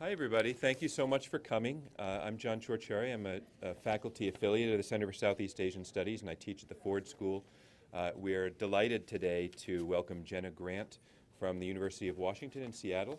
Hi, everybody. Thank you so much for coming. Uh, I'm John Ciorciari. I'm a, a, faculty affiliate of the Center for Southeast Asian Studies, and I teach at the Ford School. Uh, we're delighted today to welcome Jenna Grant from the University of Washington in Seattle.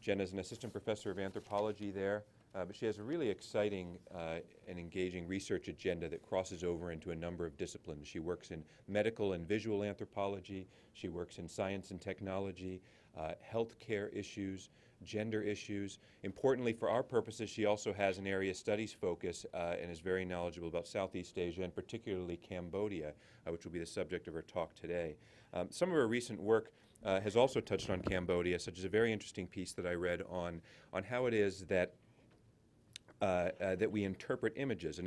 Jenna is an assistant professor of anthropology there, uh, but she has a really exciting uh, and engaging research agenda that crosses over into a number of disciplines. She works in medical and visual anthropology, she works in science and technology, uh, healthcare issues, gender issues. Importantly, for our purposes, she also has an area studies focus uh, and is very knowledgeable about Southeast Asia and particularly Cambodia, uh, which will be the subject of her talk today. Um, some of her recent work uh, has also touched on Cambodia, such as a very interesting piece that I read on, on how it is that uh, uh, that we interpret images, an,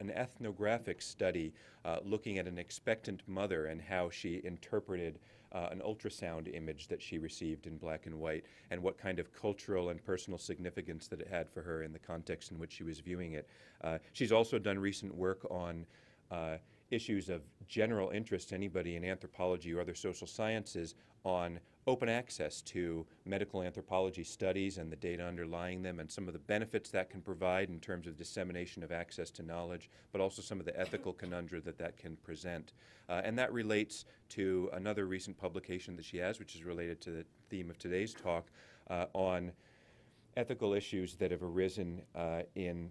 an ethnographic study uh, looking at an expectant mother and how she interpreted uh, an ultrasound image that she received in black and white, and what kind of cultural and personal significance that it had for her in the context in which she was viewing it. Uh, she's also done recent work on issues of general interest to anybody in anthropology or other social sciences on open access to medical anthropology studies and the data underlying them and some of the benefits that can provide in terms of dissemination of access to knowledge, but also some of the ethical conundra that that can present. Uh, and that relates to another recent publication that she has, which is related to the theme of today's talk, uh, on ethical issues that have arisen uh, in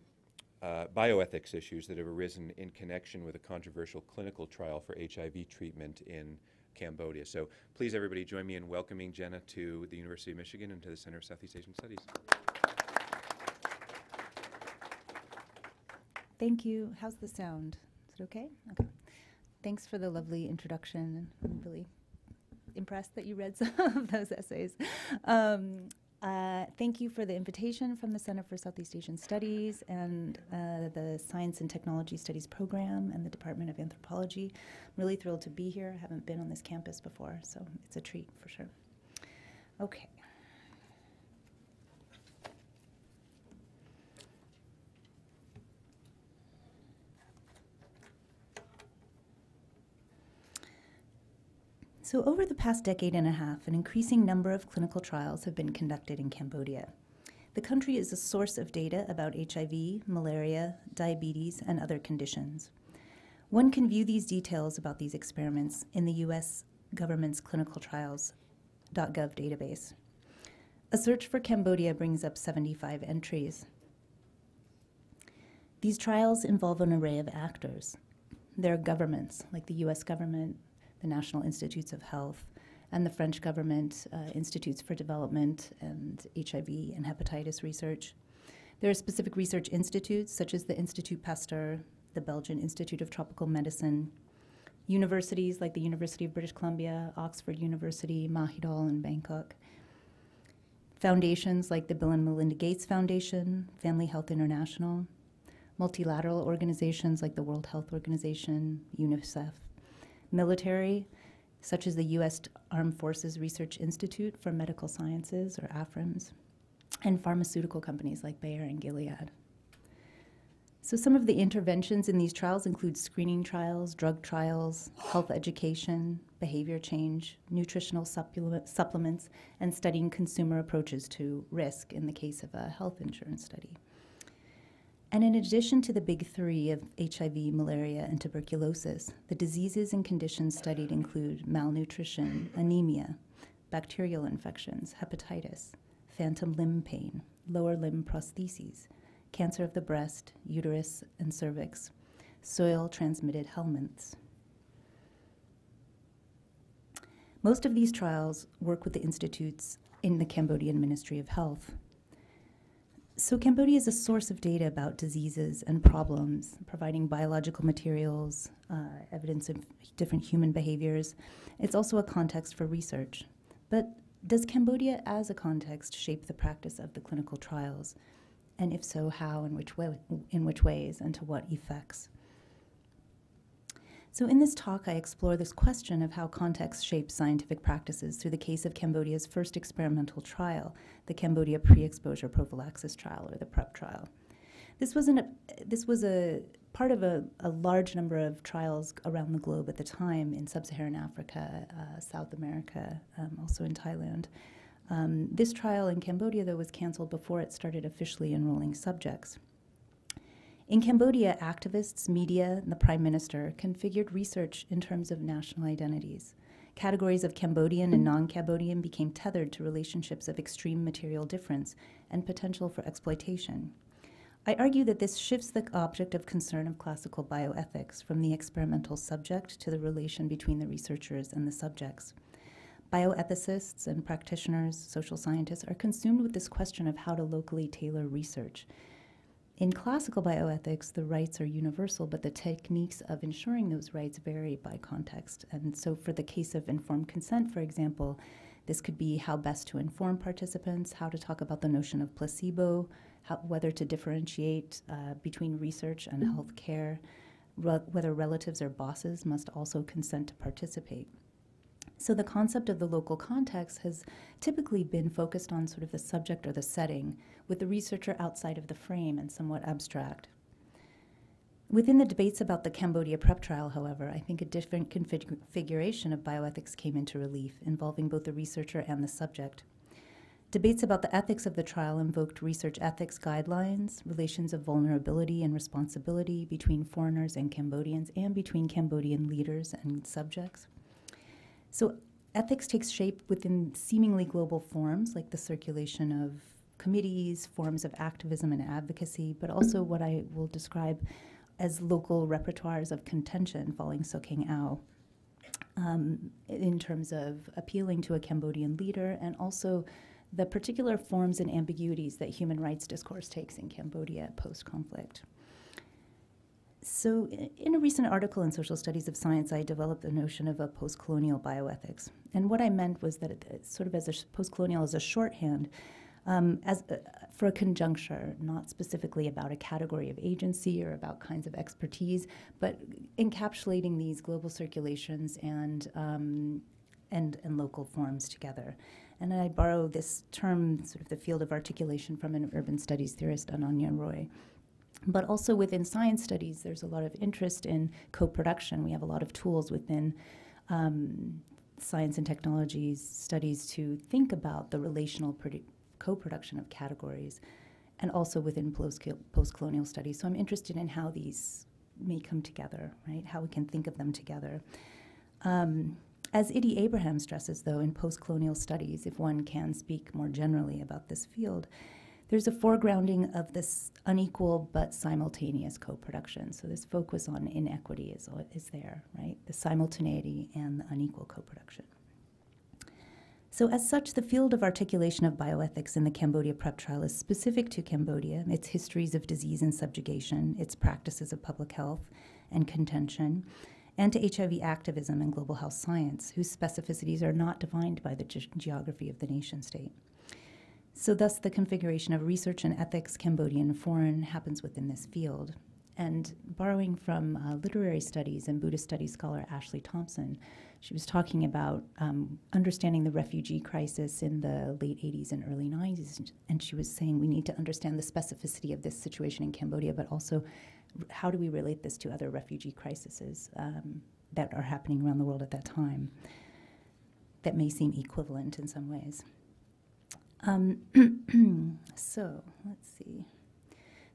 uh, bioethics issues that have arisen in connection with a controversial clinical trial for HIV treatment in Cambodia. So please, everybody, join me in welcoming Jenna to the University of Michigan and to the Center of Southeast Asian Studies. Thank you. How's the sound? Is it okay? Okay. Thanks for the lovely introduction. I'm really impressed that you read some of those essays. Um, uh, thank you for the invitation from the Center for Southeast Asian Studies and uh, the Science and Technology Studies program and the Department of Anthropology. I'm really thrilled to be here. I haven't been on this campus before, so it's a treat for sure. Okay. So, over the past decade and a half, an increasing number of clinical trials have been conducted in Cambodia. The country is a source of data about HIV, malaria, diabetes, and other conditions. One can view these details about these experiments in the U.S. government's clinicaltrials.gov database. A search for Cambodia brings up 75 entries. These trials involve an array of actors. There are governments, like the US government, the National Institutes of Health, and the French government uh, Institutes for Development and HIV and hepatitis research. There are specific research institutes, such as the Institut Pasteur, the Belgian Institute of Tropical Medicine, universities like the University of British Columbia, Oxford University, Mahidol in Bangkok, foundations like the Bill and Melinda Gates Foundation, Family Health International, multilateral organizations like the World Health Organization, UNICEF, military, such as the U.S. Armed Forces Research Institute for Medical Sciences, or AFRIMS, and pharmaceutical companies like Bayer and Gilead. So, some of the interventions in these trials include screening trials, drug trials, health education, behavior change, nutritional supplement, supplements, and studying consumer approaches to risk in the case of a health insurance study. And in addition to the big three of HIV, malaria, and tuberculosis, the diseases and conditions studied include malnutrition, anemia, bacterial infections, hepatitis, phantom limb pain, lower limb prostheses, cancer of the breast, uterus, and cervix, soil transmitted helminths. Most of these trials work with the institutes in the Cambodian Ministry of Health. So, Cambodia is a source of data about diseases and problems, providing biological materials, uh, evidence of different human behaviors. It's also a context for research. But does Cambodia as a context shape the practice of the clinical trials? And if so, how and which way, in which ways and to what effects? So, in this talk, I explore this question of how context shapes scientific practices through the case of Cambodia's first experimental trial, the Cambodia Pre Exposure Prophylaxis Trial, or the PrEP trial. This, was an, this was a part of a, a, large number of trials around the globe at the time in sub Saharan Africa, uh, South America, um, also in Thailand. Um, this trial in Cambodia, though, was canceled before it started officially enrolling subjects. In Cambodia, activists, media, and the prime minister configured research in terms of national identities. Categories of Cambodian and non Cambodian became tethered to relationships of extreme material difference and potential for exploitation. I argue that this shifts the object of concern of classical bioethics from the experimental subject to the relation between the researchers and the subjects. Bioethicists and practitioners, social scientists, are consumed with this question of how to locally tailor research. In classical bioethics, the rights are universal, but the techniques of ensuring those rights vary by context. And so, for the case of informed consent, for example, this could be how best to inform participants, how to talk about the notion of placebo, how, whether to differentiate uh, between research and health care, re- whether relatives or bosses must also consent to participate. So the concept of the local context has typically been focused on sort of the subject or the setting, with the researcher outside of the frame and somewhat abstract. Within the debates about the Cambodia PrEP trial, however, I think a different configuration of bioethics came into relief, involving both the researcher and the subject. Debates about the ethics of the trial invoked research ethics guidelines, relations of vulnerability and responsibility between foreigners and Cambodians, and between Cambodian leaders and subjects. So, ethics takes shape within seemingly global forms, like the circulation of committees, forms of activism and advocacy, but also what I will describe as local repertoires of contention following Sokhieng Au. Um, in terms of appealing to a Cambodian leader and also the particular forms and ambiguities that human rights discourse takes in Cambodia post conflict. So, in a recent article in Social Studies of Science, I developed the notion of a post colonial bioethics. And what I meant was that it, sort of as a post colonial as a shorthand, um, as uh, for a conjuncture, not specifically about a category of agency or about kinds of expertise, but encapsulating these global circulations and um, and, and local forms together. And I borrow this term, sort of the field of articulation, from an urban studies theorist, Ananya Roy. But also within science studies, there's a lot of interest in co production. We have a lot of tools within um, science and technologies studies to think about the relational produ- co production of categories, and also within post colonial studies. So I'm interested in how these may come together, right? How we can think of them together. Um, as Itty Abraham stresses, though, in post colonial studies, if one can speak more generally about this field, there's a foregrounding of this unequal but simultaneous co production. So, this focus on inequity is, is there, right? The simultaneity and the unequal co production. So, as such, the field of articulation of bioethics in the Cambodia PrEP trial is specific to Cambodia, its histories of disease and subjugation, its practices of public health and contention, and to HIV activism and global health science, whose specificities are not defined by the ge- geography of the nation state. So, thus, the configuration of research and ethics, Cambodian foreign, happens within this field. And borrowing from uh, literary studies and Buddhist studies scholar Ashley Thompson, she was talking about um, understanding the refugee crisis in the late 80s and early 90s. And she was saying we need to understand the specificity of this situation in Cambodia, but also how do we relate this to other refugee crises um, that are happening around the world at that time that may seem equivalent in some ways? Um, so let's see.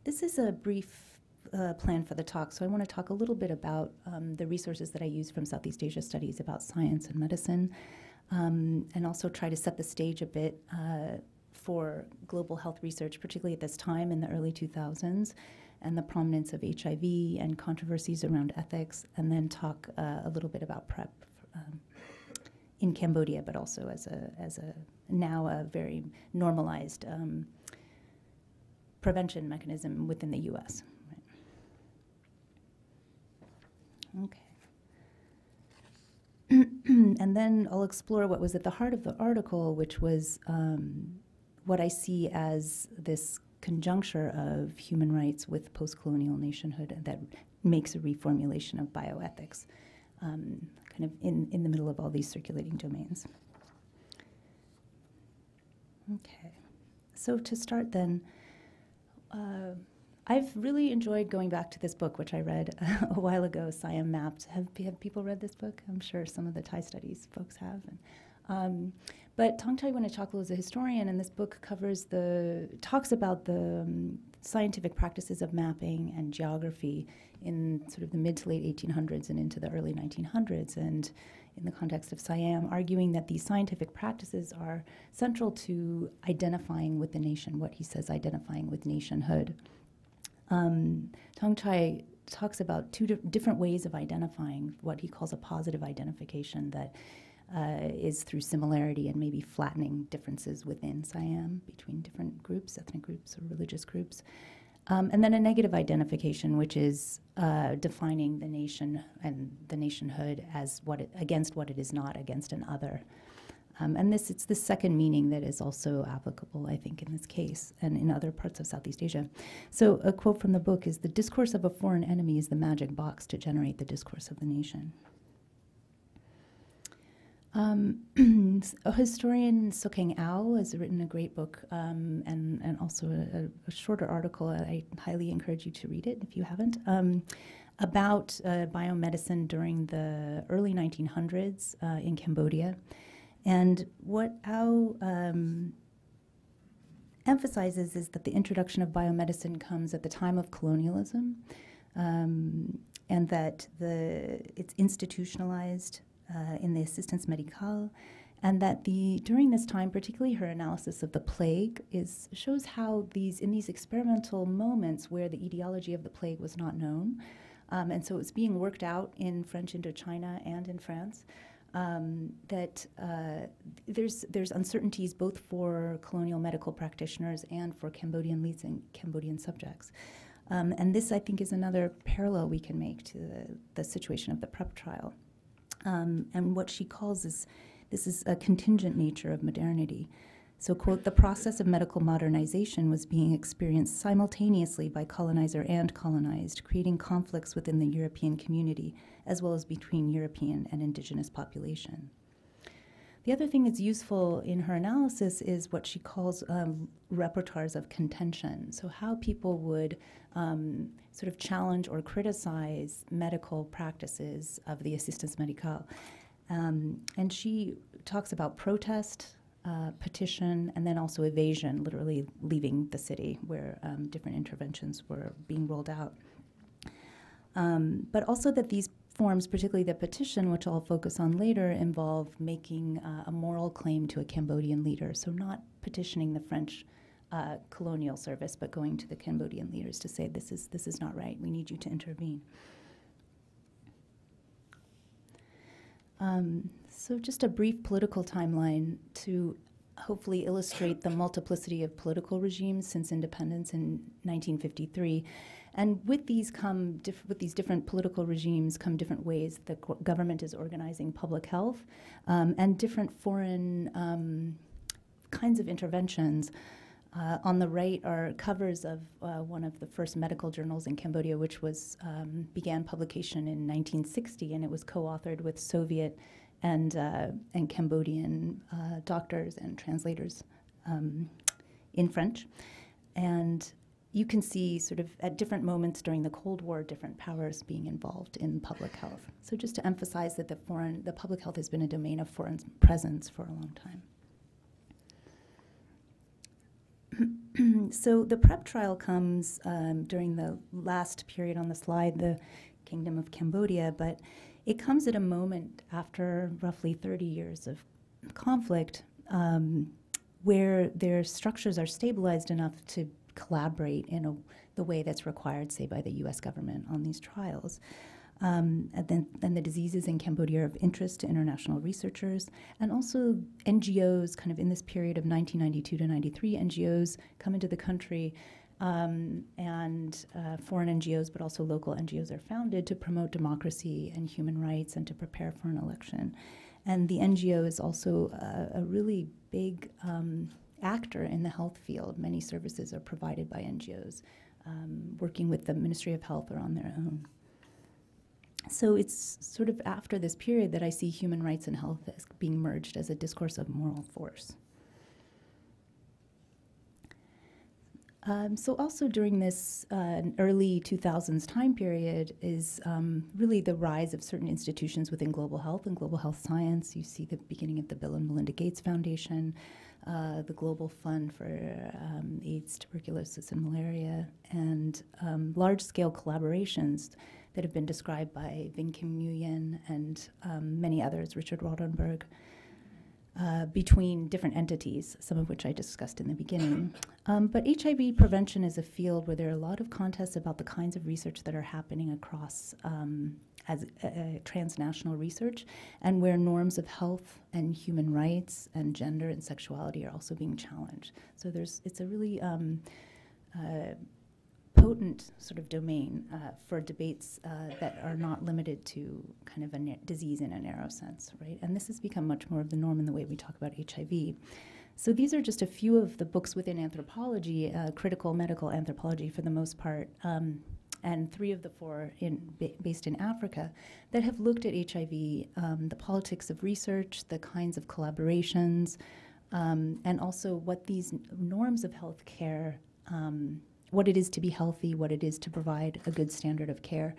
This is a brief uh, plan for the talk. So I want to talk a little bit about um, the resources that I use from Southeast Asia Studies about science and medicine, um, and also try to set the stage a bit uh, for global health research, particularly at this time in the early 2000s, and the prominence of HIV and controversies around ethics, and then talk uh, a little bit about PrEP um, in Cambodia, but also as a as a now a very normalized um, prevention mechanism within the U.S. Right. Okay. and then I'll explore what was at the heart of the article, which was um, what I see as this conjuncture of human rights with post colonial nationhood that makes a reformulation of bioethics, um, kind of in, in the middle of all these circulating domains. Okay, so to start then, uh, I've really enjoyed going back to this book, which I read a while ago, Siam Mapped. Have, have people read this book? I'm sure some of the Thai studies folks have. And, um, But Thongchai Winichakul is a historian, and this book covers the talks about the um, scientific practices of mapping and geography in sort of the mid to late 1800s and into the early 1900s, and in the context of Siam, arguing that these scientific practices are central to identifying with the nation, what he says identifying with nationhood. Um, Thongchai talks about two di- different ways of identifying what he calls a positive identification that uh, is through similarity and maybe flattening differences within Siam between different groups, ethnic groups, or religious groups. Um, and then a negative identification, which is uh, defining the nation and the nationhood as what it, against what it is not, against an other. Um, and this it's the second meaning that is also applicable, I think, in this case and in other parts of Southeast Asia. So a quote from the book is the discourse of a foreign enemy is the magic box to generate the discourse of the nation. Um, a historian Sokhieng Au has written a great book um, and, and also a, a, shorter article. I highly encourage you to read it if you haven't. Um, about uh, biomedicine during the early 1900s uh, in Cambodia. And what Au um, emphasizes is that the introduction of biomedicine comes at the time of colonialism um, and that the, it's institutionalized uh, in the assistance médicale, and that the during this time, particularly her analysis of the plague, is shows how these in these experimental moments where the etiology of the plague was not known, um, and so it was being worked out in French Indochina and in France. Um, that uh, there's there's uncertainties both for colonial medical practitioners and for Cambodian leads and Cambodian subjects. Um, and this, I think, is another parallel we can make to the, the situation of the PrEP trial um, and what she calls is this is a contingent nature of modernity. So, quote, the process of medical modernization was being experienced simultaneously by colonizer and colonized, creating conflicts within the European community as well as between European and indigenous population. The other thing that's useful in her analysis is what she calls um, repertoires of contention. So, how people would um, sort of challenge or criticize medical practices of the assistance médicale. Um, and she talks about protest, uh, petition, and then also evasion, literally leaving the city where um, different interventions were being rolled out. Um, but also that these forms, particularly the petition, which I'll focus on later, involve making uh, a moral claim to a Cambodian leader. So, not petitioning the French uh, colonial service, but going to the Cambodian leaders to say, this is, this is not right, we need you to intervene. Um, so, just a brief political timeline to hopefully illustrate the multiplicity of political regimes since independence in 1953 and with these come with these different political regimes come different ways the go- government is organizing public health um, and different foreign um, kinds of interventions. Uh, on the right are covers of uh, one of the first medical journals in Cambodia, which was um, began publication in 1960, and it was co-authored with Soviet and uh, and Cambodian uh, doctors and translators um, in French, and you can see sort of at different moments during the Cold War, different powers being involved in public health. So just to emphasize that the foreign, the public health has been a domain of foreign presence for a long time. so the PrEP trial comes um, during the last period on the slide, the Kingdom of Cambodia, but it comes at a moment after roughly 30 years of conflict um, where their structures are stabilized enough to collaborate in a, the way that's required, say, by the US government on these trials. Um, and then, then the diseases in Cambodia are of interest to international researchers, and also NGOs, kind of in this period of 1992 to 93, NGOs come into the country, um, and uh, foreign NGOs, but also local NGOs, are founded to promote democracy and human rights and to prepare for an election. And the NGO is also a, a really big um, actor in the health field. Many services are provided by NGOs um, working with the Ministry of Health or on their own. So it's sort of after this period that I see human rights and health as being merged as a discourse of moral force. Um, so also during this uh, early 2000s time period is um, really the rise of certain institutions within global health and global health science. You see the beginning of the Bill and Melinda Gates Foundation, uh, the Global Fund for um, AIDS, tuberculosis, and malaria, and um, large-scale collaborations that have been described by Vinh-Kim Nguyen and um, many others, Richard Rottenburg, uh, between different entities, some of which I discussed in the beginning. Um, but HIV prevention is a field where there are a lot of contests about the kinds of research that are happening across um, as uh, transnational research, and where norms of health and human rights and gender and sexuality are also being challenged. So there's it's a really um, uh, potent sort of domain uh, for debates uh, that are not limited to kind of a disease in a narrow sense, right? And this has become much more of the norm in the way we talk about HIV. So these are just a few of the books within anthropology, uh, critical medical anthropology for the most part, um, and three of the four in, ba- based in Africa that have looked at HIV, um, the politics of research, the kinds of collaborations, um, and also what these norms of healthcare um, what it is to be healthy, what it is to provide a good standard of care,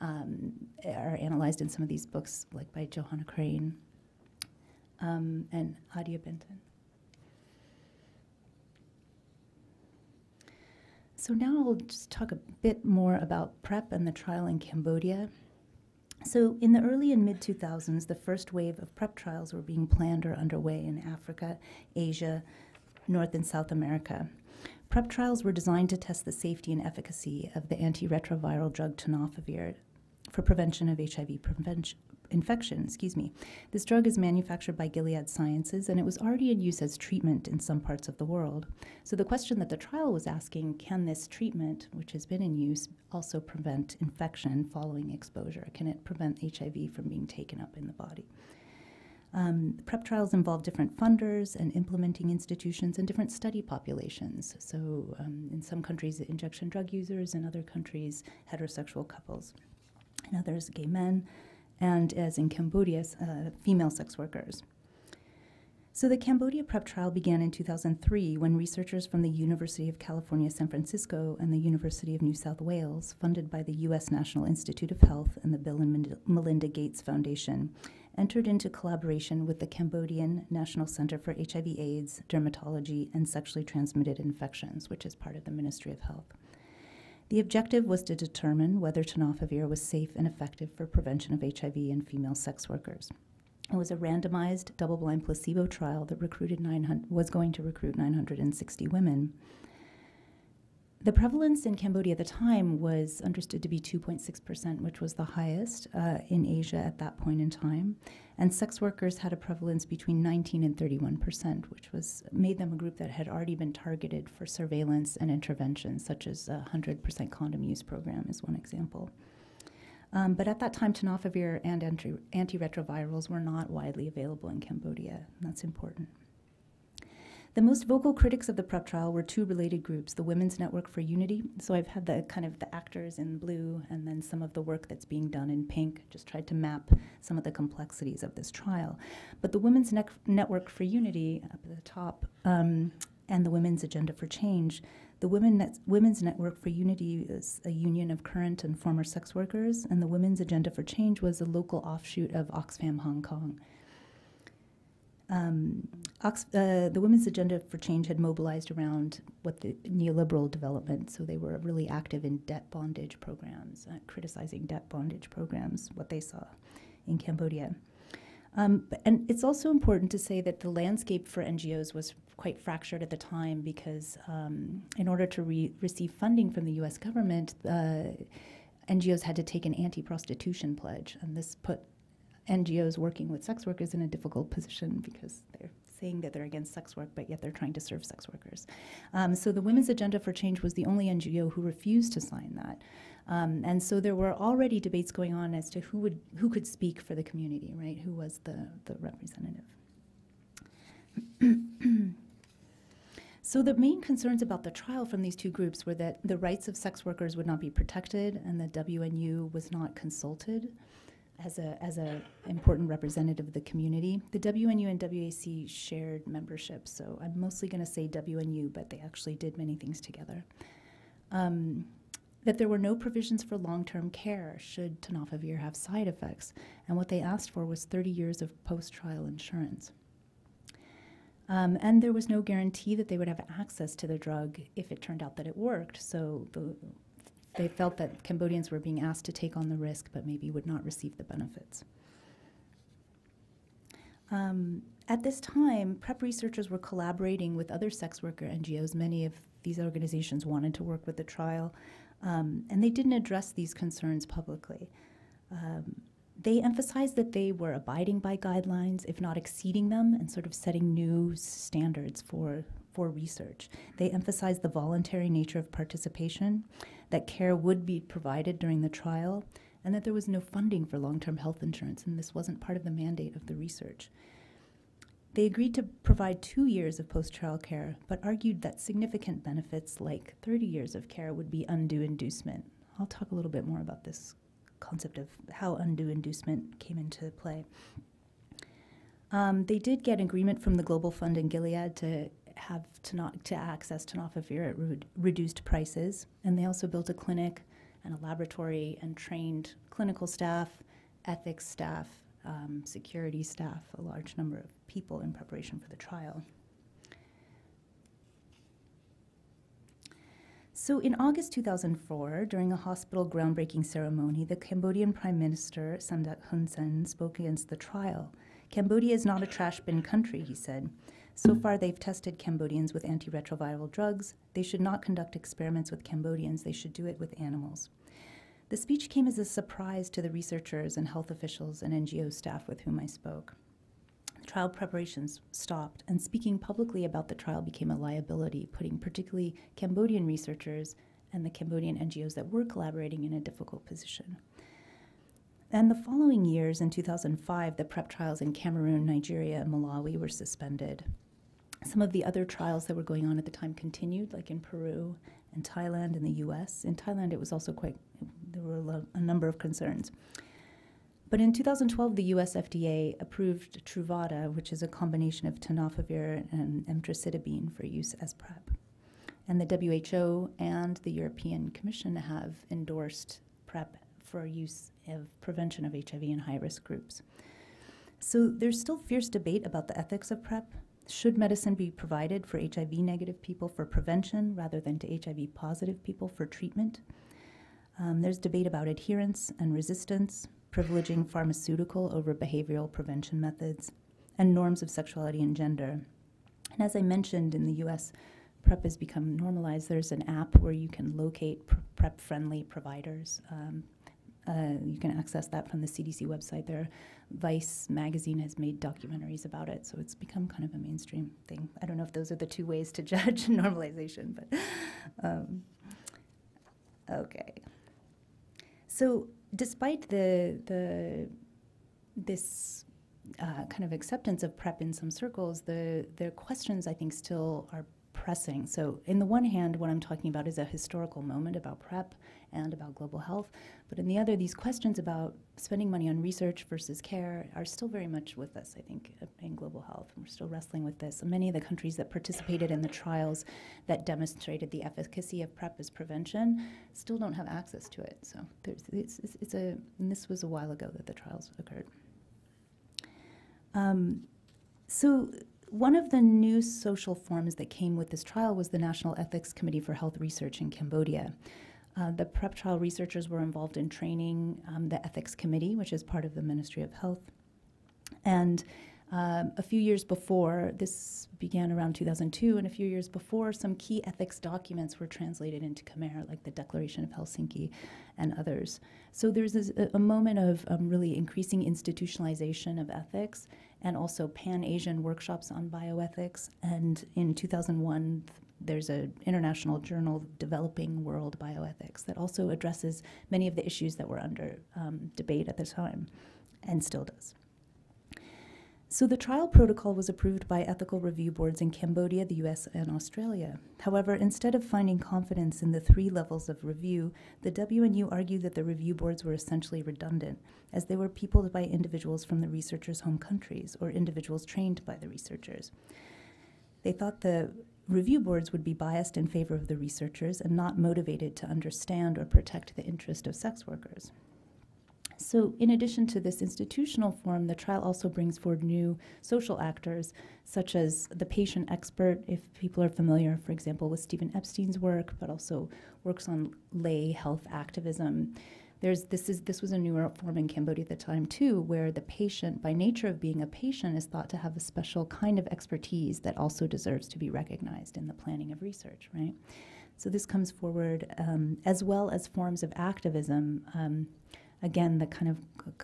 um, are analyzed in some of these books, like by Johanna Crane um, and Adia Benton. So now I'll just talk a bit more about PrEP and the trial in Cambodia. So in the early and mid 2000s, the first wave of PrEP trials were being planned or underway in Africa, Asia, North and South America. PrEP trials were designed to test the safety and efficacy of the antiretroviral drug tenofovir for prevention of HIV prevention, infection. Excuse me. This drug is manufactured by Gilead Sciences, and it was already in use as treatment in some parts of the world. So the question that the trial was asking: Can this treatment, which has been in use, also prevent infection following exposure? Can it prevent HIV from being taken up in the body? Um, PrEP trials involve different funders and implementing institutions and different study populations. So, um, in some countries, injection drug users, in other countries, heterosexual couples, in others, gay men, and as in Cambodia, uh, female sex workers. So, the Cambodia PrEP trial began in 2003 when researchers from the University of California, San Francisco, and the University of New South Wales, funded by the U.S. National Institute of Health and the Bill and Melinda Gates Foundation, entered into collaboration with the Cambodian National Center for HIV/AIDS, Dermatology, and Sexually Transmitted Infections, which is part of the Ministry of Health. The objective was to determine whether tenofovir was safe and effective for prevention of HIV in female sex workers. It was a randomized, double-blind placebo trial that recruited 900, was going to recruit 960 women. The prevalence in Cambodia at the time was understood to be 2.6%, which was the highest uh, in Asia at that point in time. And sex workers had a prevalence between 19 and 31%, which was made them a group that had already been targeted for surveillance and intervention, such as a 100% condom use program is one example. Um, but at that time, tenofovir and anti- antiretrovirals were not widely available in Cambodia. That's important. The most vocal critics of the PrEP trial were two related groups, the Women's Network for Unity. So I've had the kind of the actors in blue and then some of the work that's being done in pink, just tried to map some of the complexities of this trial. But the Women's ne- Network for Unity up at the top um, and the Women's Agenda for Change, the Women Net- Women's Network for Unity is a union of current and former sex workers, and the Women's Agenda for Change was a local offshoot of Oxfam Hong Kong. Um, uh, the Women's Agenda for Change had mobilized around what the neoliberal development, so they were really active in debt bondage programs, uh, criticizing debt bondage programs, what they saw in Cambodia. Um, but, and it's also important to say that the landscape for NGOs was quite fractured at the time because, um, in order to re- receive funding from the US government, uh, NGOs had to take an anti prostitution pledge, and this put NGOs working with sex workers in a difficult position because they're saying that they're against sex work, but yet they're trying to serve sex workers. Um, so the Women's Agenda for Change was the only NGO who refused to sign that. Um, and so there were already debates going on as to who would who could speak for the community, right? Who was the, the representative. So the main concerns about the trial from these two groups were that the rights of sex workers would not be protected and the WNU was not consulted as a as a important representative of the community. The WNU and WAC shared membership, so I'm mostly going to say WNU, but they actually did many things together. Um, that there were no provisions for long-term care should tenofovir have side effects, and what they asked for was 30 years of post-trial insurance. Um, and there was no guarantee that they would have access to the drug if it turned out that it worked. So the, they felt that Cambodians were being asked to take on the risk but maybe would not receive the benefits. Um, at this time, PrEP researchers were collaborating with other sex worker NGOs. Many of these organizations wanted to work with the trial, um, and they didn't address these concerns publicly. Um, they emphasized that they were abiding by guidelines, if not exceeding them, and sort of setting new standards for, for research. They emphasized the voluntary nature of participation, that care would be provided during the trial, and that there was no funding for long term health insurance, and this wasn't part of the mandate of the research. They agreed to provide two years of post trial care, but argued that significant benefits like 30 years of care would be undue inducement. I'll talk a little bit more about this concept of how undue inducement came into play. Um, they did get agreement from the Global Fund and Gilead to have to not to access tenofovir at re- reduced prices, and they also built a clinic and a laboratory and trained clinical staff, ethics staff, um, security staff, a large number of people in preparation for the trial. So, in August 2004, during a hospital groundbreaking ceremony, the Cambodian Prime Minister Samdech Hun Sen spoke against the trial. Cambodia is not a trash bin country, he said. So far, they've tested Cambodians with antiretroviral drugs. They should not conduct experiments with Cambodians, they should do it with animals. The speech came as a surprise to the researchers and health officials and NGO staff with whom I spoke. Trial preparations stopped, and speaking publicly about the trial became a liability, putting particularly Cambodian researchers and the Cambodian NGOs that were collaborating in a difficult position. And the following years, in 2005, the PrEP trials in Cameroon, Nigeria, and Malawi were suspended. Some of the other trials that were going on at the time continued, like in Peru and Thailand and the US. In Thailand, it was also quite, there were a, lo- a number of concerns. But in 2012, the US FDA approved Truvada, which is a combination of tenofovir and emtricitabine for use as PrEP. And the WHO and the European Commission have endorsed PrEP for use of prevention of HIV in high risk groups. So there's still fierce debate about the ethics of PrEP. Should medicine be provided for HIV negative people for prevention rather than to HIV positive people for treatment? Um, there's debate about adherence and resistance, privileging pharmaceutical over behavioral prevention methods, and norms of sexuality and gender. And as I mentioned, in the US, PrEP has become normalized. There's an app where you can locate PrEP friendly providers. Um, uh, you can access that from the CDC website. There, Vice magazine has made documentaries about it, so it's become kind of a mainstream thing. I don't know if those are the two ways to judge normalization, but um, okay. So, despite the the this uh, kind of acceptance of PrEP in some circles, the the questions I think still are pressing. So, in the one hand, what I'm talking about is a historical moment about PrEP and about global health. But in the other, these questions about spending money on research versus care are still very much with us, I think, in global health. We're still wrestling with this. And many of the countries that participated in the trials that demonstrated the efficacy of PrEP as prevention still don't have access to it. So, it's, it's, it's, a, and this was a while ago that the trials occurred. Um, so, one of the new social forms that came with this trial was the National Ethics Committee for Health Research in Cambodia. Uh, the PrEP trial researchers were involved in training um, the Ethics Committee, which is part of the Ministry of Health. And um, a few years before, this began around 2002, and a few years before, some key ethics documents were translated into Khmer, like the Declaration of Helsinki and others. So there's a, a, moment of um, really increasing institutionalization of ethics and also Pan Asian workshops on bioethics. And in 2001, there's an international journal, Developing World Bioethics, that also addresses many of the issues that were under um, debate at the time and still does. So the trial protocol was approved by ethical review boards in Cambodia, the US, and Australia. However, instead of finding confidence in the three levels of review, the WNU argued that the review boards were essentially redundant, as they were peopled by individuals from the researchers' home countries or individuals trained by the researchers. They thought the review boards would be biased in favor of the researchers and not motivated to understand or protect the interest of sex workers. So, in addition to this institutional form, the trial also brings forward new social actors, such as the patient expert, if people are familiar, for example, with Stephen Epstein's work, but also works on lay health activism. There's, this, is, this was a newer form in Cambodia at the time, too, where the patient, by nature of being a patient, is thought to have a special kind of expertise that also deserves to be recognized in the planning of research, right? So, this comes forward um, as well as forms of activism. Um, again, the kind of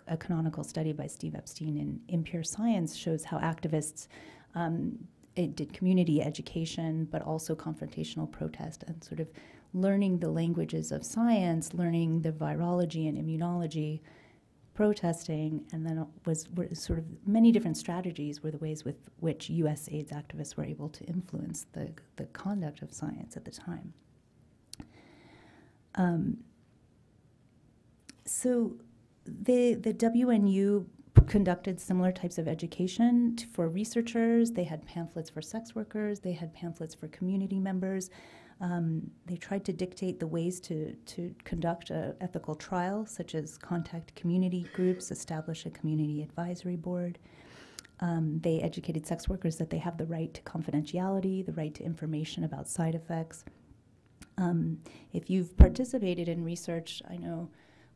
a canonical study by Steve Epstein in Impure Science shows how activists um, did community education, but also confrontational protest and sort of learning the languages of science, learning the virology and immunology, protesting, and then was sort of many different strategies were the ways with which U.S. AIDS activists were able to influence the, the conduct of science at the time. Um, so the the WNU conducted similar types of education to, for researchers. They had pamphlets for sex workers. They had pamphlets for community members. Um, they tried to dictate the ways to, to conduct an ethical trial, such as contact community groups, establish a community advisory board. Um, they educated sex workers that they have the right to confidentiality, the right to information about side effects. Um, if you've participated in research, I know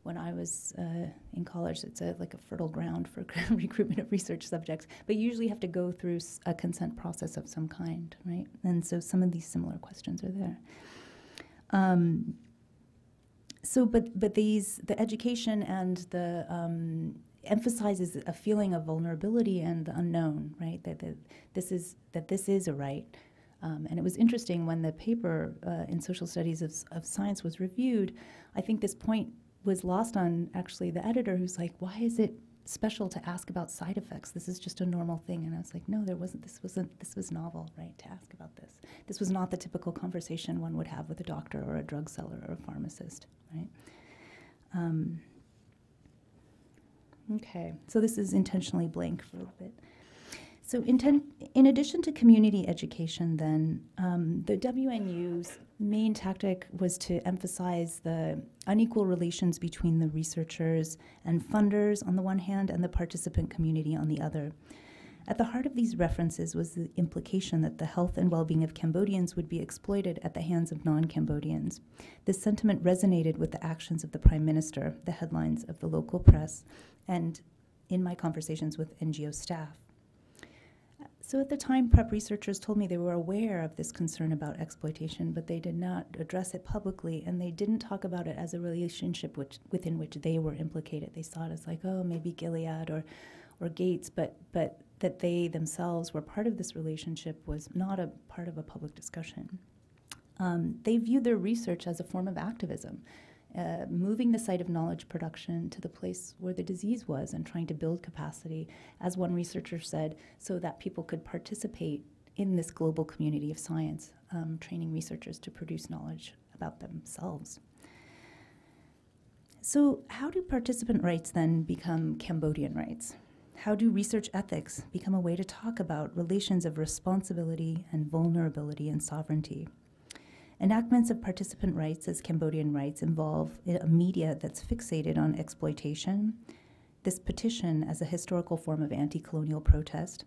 when I was uh, in college. It's a, like a fertile ground for recruitment of research subjects, but you usually have to go through a consent process of some kind, right? And so some of these similar questions are there. Um, so, but but these the education and the um, emphasizes a feeling of vulnerability and the unknown, right? That, that this is that this is a right. Um, and it was interesting when the paper uh, in social studies of, of science was reviewed. I think this point was lost on actually the editor who's like, why is it special to ask about side effects? This is just a normal thing. And I was like, no, there wasn't. This wasn't. This was novel, right? To ask about this. This was not the typical conversation one would have with a doctor or a drug seller or a pharmacist, right? Um, okay, so this is intentionally blank for a little bit. So, in, in addition to community education, then, um, the WNU's main tactic was to emphasize the unequal relations between the researchers and funders on the one hand and the participant community on the other. At the heart of these references was the implication that the health and well being of Cambodians would be exploited at the hands of non Cambodians. This sentiment resonated with the actions of the Prime Minister, the headlines of the local press, and in my conversations with NGO staff. So at the time, PrEP researchers told me they were aware of this concern about exploitation, but they did not address it publicly, and they didn't talk about it as a relationship which, within which they were implicated. They saw it as like, oh, maybe Gilead or, or Gates, but but that they themselves were part of this relationship was not a part of a public discussion. Um, they viewed their research as a form of activism uh, moving the site of knowledge production to the place where the disease was and trying to build capacity, as one researcher said, so that people could participate in this global community of science, um, training researchers to produce knowledge about themselves. So, how do participant rights then become Cambodian rights? How do research ethics become a way to talk about relations of responsibility and vulnerability and sovereignty? Enactments of participant rights as Cambodian rights involve a media that's fixated on exploitation, this petition as a historical form of anti colonial protest,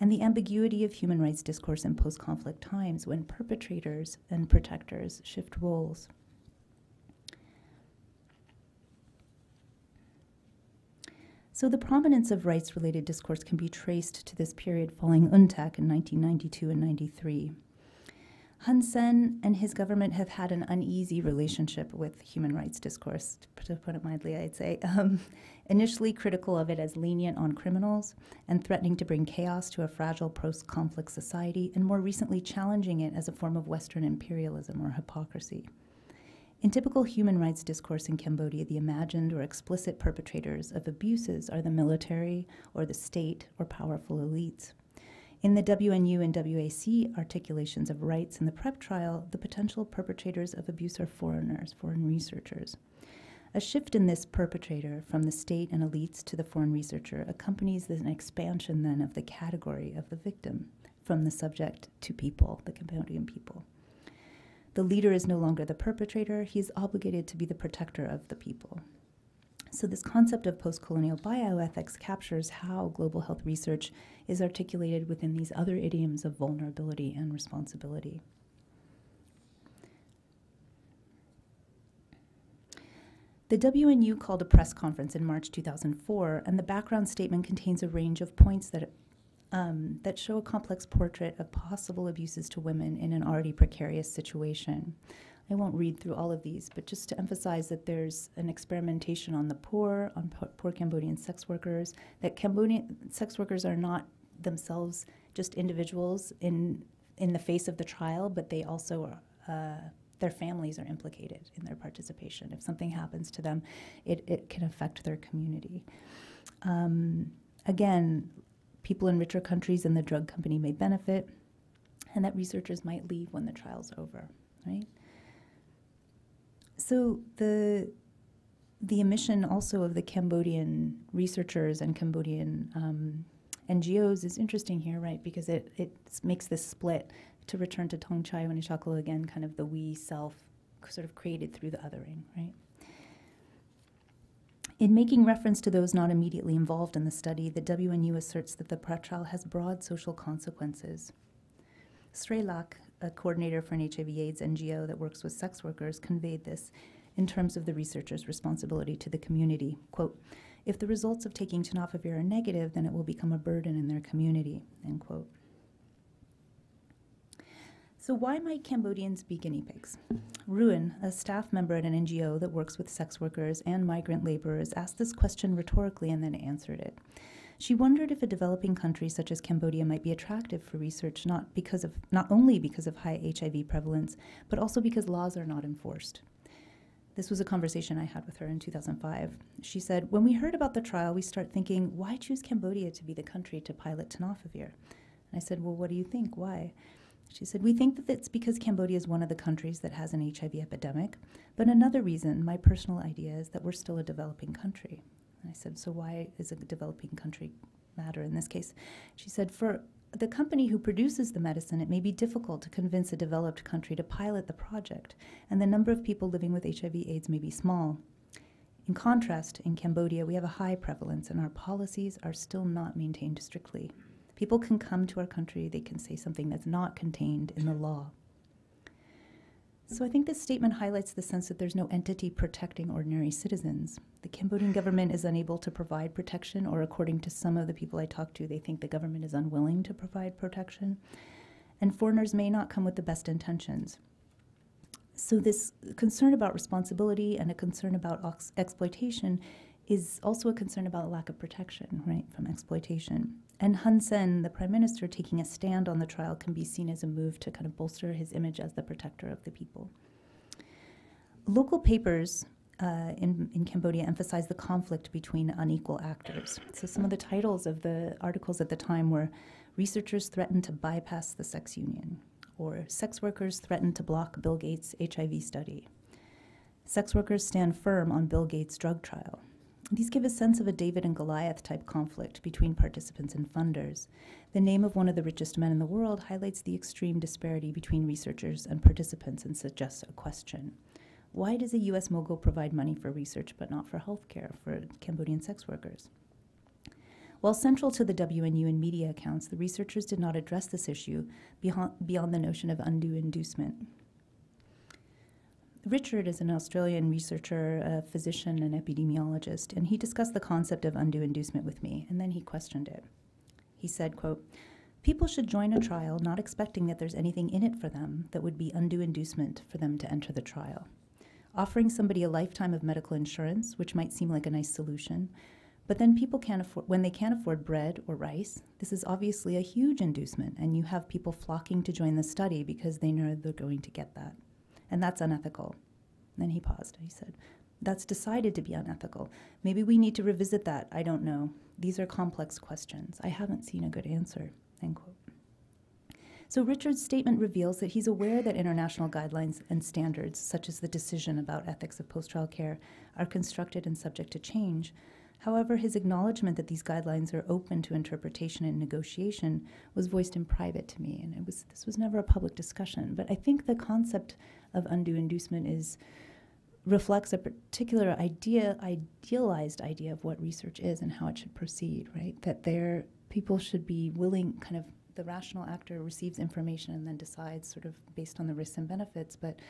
and the ambiguity of human rights discourse in post conflict times when perpetrators and protectors shift roles. So, the prominence of rights related discourse can be traced to this period following UNTAC in 1992 and 93. Hun Sen and his government have had an uneasy relationship with human rights discourse, to put it mildly, I'd say. Um, initially critical of it as lenient on criminals and threatening to bring chaos to a fragile post conflict society, and more recently challenging it as a form of Western imperialism or hypocrisy. In typical human rights discourse in Cambodia, the imagined or explicit perpetrators of abuses are the military or the state or powerful elites. In the WNU and WAC articulations of rights in the PrEP trial, the potential perpetrators of abuse are foreigners, foreign researchers. A shift in this perpetrator from the state and elites to the foreign researcher accompanies an expansion then of the category of the victim from the subject to people, the Cambodian people. The leader is no longer the perpetrator, he is obligated to be the protector of the people. So, this concept of post colonial bioethics captures how global health research is articulated within these other idioms of vulnerability and responsibility. The WNU called a press conference in March 2004, and the background statement contains a range of points that, um, that show a complex portrait of possible abuses to women in an already precarious situation. I won't read through all of these, but just to emphasize that there's an experimentation on the poor, on poor Cambodian sex workers, that Cambodian sex workers are not themselves just individuals in in the face of the trial, but they also are, uh, their families are implicated in their participation. If something happens to them, it, it can affect their community. Um, again, people in richer countries and the drug company may benefit, and that researchers might leave when the trial's over, right? So the the emission also of the Cambodian researchers and Cambodian um, NGOs is interesting here, right? Because it, it makes this split to return to Thongchai Winichakul again, kind of the we self sort of created through the othering, right? In making reference to those not immediately involved in the study, the WNU asserts that the PrEP trial has broad social consequences. Srelak, a coordinator for an HIV/AIDS NGO that works with sex workers, conveyed this in terms of the researcher's responsibility to the community. Quote, if the results of taking tenofovir are negative, then it will become a burden in their community, end quote. So, why might Cambodians be guinea pigs? Ruin, a staff member at an NGO that works with sex workers and migrant laborers, asked this question rhetorically and then answered it. She wondered if a developing country such as Cambodia might be attractive for research not because of not only because of high HIV prevalence, but also because laws are not enforced. This was a conversation I had with her in 2005. She said, When we heard about the trial, we start thinking, why choose Cambodia to be the country to pilot tenofovir? And I said, Well, what do you think? Why? She said, We think that it's because Cambodia is one of the countries that has an HIV epidemic. But another reason, my personal idea, is that we're still a developing country. And I said, So why is a developing country matter in this case? She said, For the company who produces the medicine, it may be difficult to convince a developed country to pilot the project, and the number of people living with HIV/AIDS may be small. In contrast, in Cambodia, we have a high prevalence, and our policies are still not maintained strictly. People can come to our country, they can say something that's not contained in the law. So I think this statement highlights the sense that there's no entity protecting ordinary citizens. The Cambodian government is unable to provide protection, or according to some of the people I talked to, they think the government is unwilling to provide protection. And foreigners may not come with the best intentions. So, this concern about responsibility and a concern about ex- exploitation is also a concern about lack of protection, right, from exploitation. And Hun Sen, the prime minister, taking a stand on the trial can be seen as a move to kind of bolster his image as the protector of the people. Local papers uh, in, in Cambodia emphasize the conflict between unequal actors. So some of the titles of the articles at the time were Researchers Threaten to Bypass the Sex Union, or Sex Workers Threaten to Block Bill Gates' HIV Study. Sex workers stand firm on Bill Gates' drug trial. These give a sense of a David and Goliath type conflict between participants and funders. The name of one of the richest men in the world highlights the extreme disparity between researchers and participants and suggests a question. Why does a U.S. mogul provide money for research but not for health care for Cambodian sex workers? While central to the WNU and media accounts, the researchers did not address this issue beyond, beyond the notion of undue inducement. Richard is an Australian researcher, a physician, and epidemiologist, and he discussed the concept of undue inducement with me, and then he questioned it. He said, quote, People should join a trial not expecting that there's anything in it for them that would be undue inducement for them to enter the trial. Offering somebody a lifetime of medical insurance, which might seem like a nice solution, but then people can't afford when they can't afford bread or rice, this is obviously a huge inducement, and you have people flocking to join the study because they know they're going to get that and that's unethical. Then he paused. He said, That's decided to be unethical. Maybe we need to revisit that. I don't know. These are complex questions. I haven't seen a good answer. End quote. So Richard's statement reveals that he's aware that international guidelines and standards, such as the decision about ethics of post-trial care, are constructed and subject to change. However, his acknowledgement that these guidelines are open to interpretation and negotiation was voiced in private to me, and it was this was never a public discussion. But I think the concept of undue inducement is reflects a particular idea, idealized idea of what research is and how it should proceed. Right? That there people should be willing, kind of the rational actor receives information and then decides sort of based on the risks and benefits. But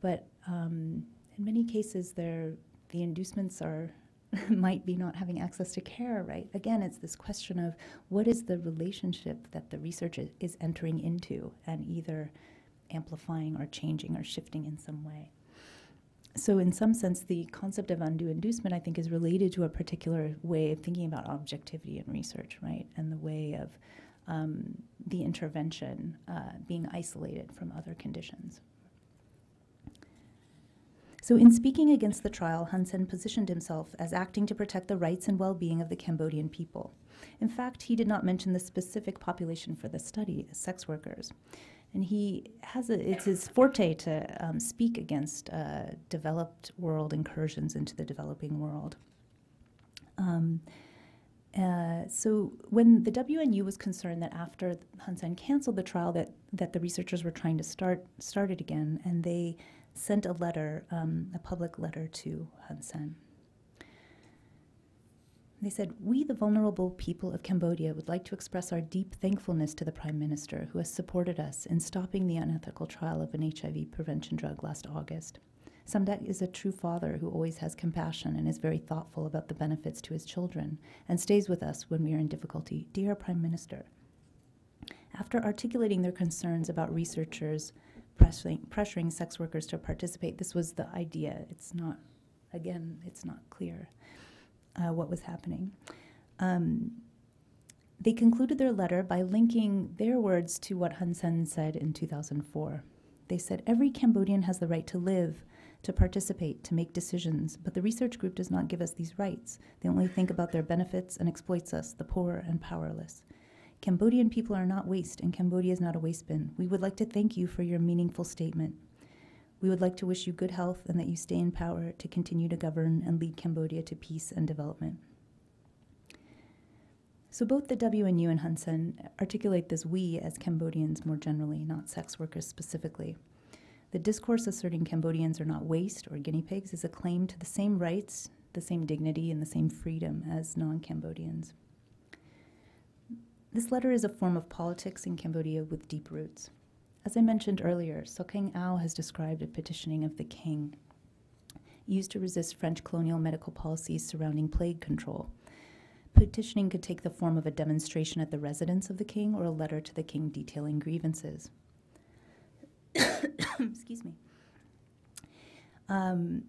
but um, in many cases, there the inducements are might be not having access to care, right? Again, it's this question of what is the relationship that the research is entering into and either amplifying or changing or shifting in some way. So, in some sense, the concept of undue inducement, I think, is related to a particular way of thinking about objectivity in research, right? And the way of um, the intervention uh, being isolated from other conditions. So, in speaking against the trial, Hun Sen positioned himself as acting to protect the rights and well being of the Cambodian people. In fact, he did not mention the specific population for the study, sex workers. And he has a, it's his forte to um, speak against uh, developed world incursions into the developing world. Um, uh, so when the WNU was concerned that after Hun Sen canceled the trial, that, that the researchers were trying to start start it again, and they sent a letter, um, a public letter to Hun Sen. They said, We, the vulnerable people of Cambodia, would like to express our deep thankfulness to the Prime Minister who has supported us in stopping the unethical trial of an HIV prevention drug last August. Samdech is a true father who always has compassion and is very thoughtful about the benefits to his children and stays with us when we are in difficulty. Dear Prime Minister, after articulating their concerns about researchers pressuring, pressuring sex workers to participate. This was the idea. It's not, again, it's not clear uh, what was happening. Um, they concluded their letter by linking their words to what Hun Sen said in 2004. They said, Every Cambodian has the right to live, to participate, to make decisions, but the research group does not give us these rights. They only think about their benefits and exploits us, the poor and powerless. Cambodian people are not waste, and Cambodia is not a waste bin. We would like to thank you for your meaningful statement. We would like to wish you good health and that you stay in power to continue to govern and lead Cambodia to peace and development. So both the WNU and Hun Sen articulate this we as Cambodians more generally, not sex workers specifically. The discourse asserting Cambodians are not waste or guinea pigs is a claim to the same rights, the same dignity, and the same freedom as non Cambodians. This letter is a form of politics in Cambodia with deep roots. As I mentioned earlier, Sokhieng Au has described a petitioning of the king used to resist French colonial medical policies surrounding plague control. Petitioning could take the form of a demonstration at the residence of the king or a letter to the king detailing grievances. Excuse me. Um,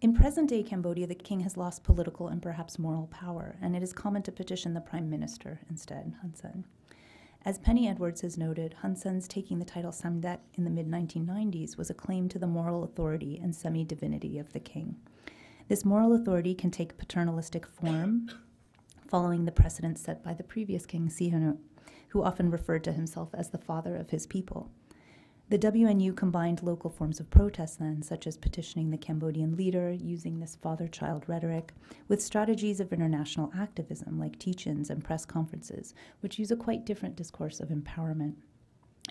in present day Cambodia, the king has lost political and perhaps moral power, and it is common to petition the prime minister instead, Hun Sen. As Penny Edwards has noted, Hun Sen's taking the title Samdech in the mid 1990s was a claim to the moral authority and semi divinity of the king. This moral authority can take paternalistic form, following the precedent set by the previous king, Sihanouk, who often referred to himself as the father of his people. The WNU combined local forms of protest, then, such as petitioning the Cambodian leader, using this father child rhetoric, with strategies of international activism like teach ins and press conferences, which use a quite different discourse of empowerment.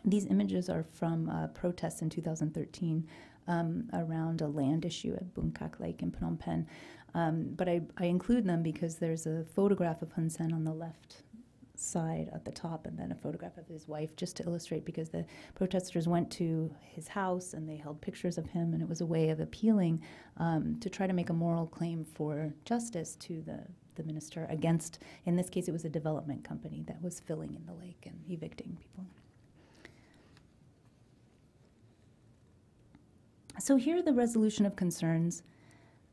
These images are from uh, protests in 2013 um, around a land issue at Boeung Kak Lake in Phnom Penh. Um, but I, I, include them because there's a photograph of Hun Sen on the left side at the top and then a photograph of his wife just to illustrate because the protesters went to his house and they held pictures of him and it was a way of appealing um, to try to make a moral claim for justice to the, the minister against in this case it was a development company that was filling in the lake and evicting people. So here are the resolution of concerns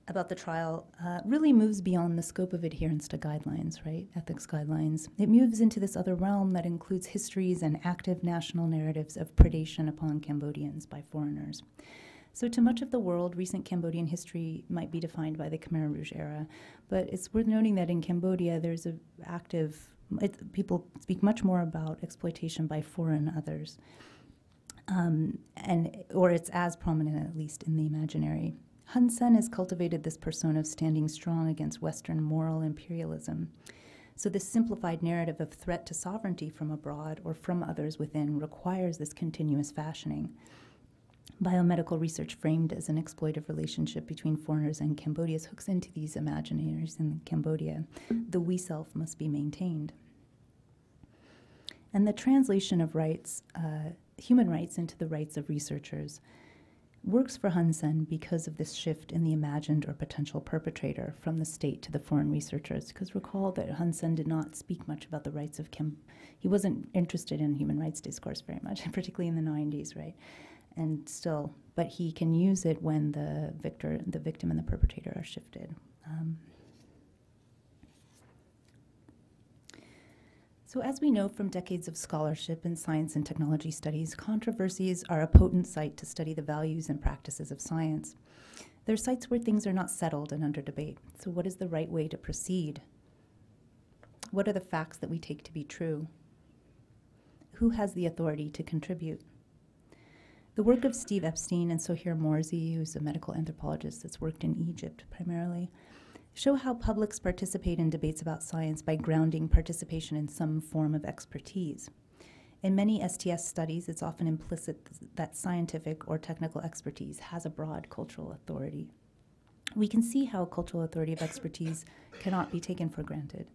about the trial uh, really moves beyond the scope of adherence to guidelines, right? Ethics guidelines. It moves into this other realm that includes histories and active national narratives of predation upon Cambodians by foreigners. So, to much of the world, recent Cambodian history might be defined by the Khmer Rouge era, but it's worth noting that in Cambodia, there's an active, it, people speak much more about exploitation by foreign others, um, and or it's as prominent, at least in the imaginary. Hun Sen has cultivated this persona of standing strong against Western moral imperialism. So, this simplified narrative of threat to sovereignty from abroad or from others within requires this continuous fashioning. Biomedical research framed as an exploitive relationship between foreigners and Cambodians hooks into these imaginators in Cambodia. The we self must be maintained. And the translation of rights, uh, human rights, into the rights of researchers works for Hun Sen because of this shift in the imagined or potential perpetrator from the state to the foreign researchers. Because recall that Hun Sen did not speak much about the rights of Kim. He wasn't interested in human rights discourse very much, particularly in the 90s, right? And still, but he can use it when the victor, the victim, and the perpetrator are shifted. Um, So, as we know from decades of scholarship in science and technology studies, controversies are a potent site to study the values and practices of science. They're sites where things are not settled and under debate. So, what is the right way to proceed? What are the facts that we take to be true? Who has the authority to contribute? The work of Steve Epstein and Sohair Morsy, who's a medical anthropologist that's worked in Egypt primarily, show how publics participate in debates about science by grounding participation in some form of expertise. In many STS studies, it's often implicit that scientific or technical expertise has a broad cultural authority. We can see how cultural authority of expertise cannot be taken for granted.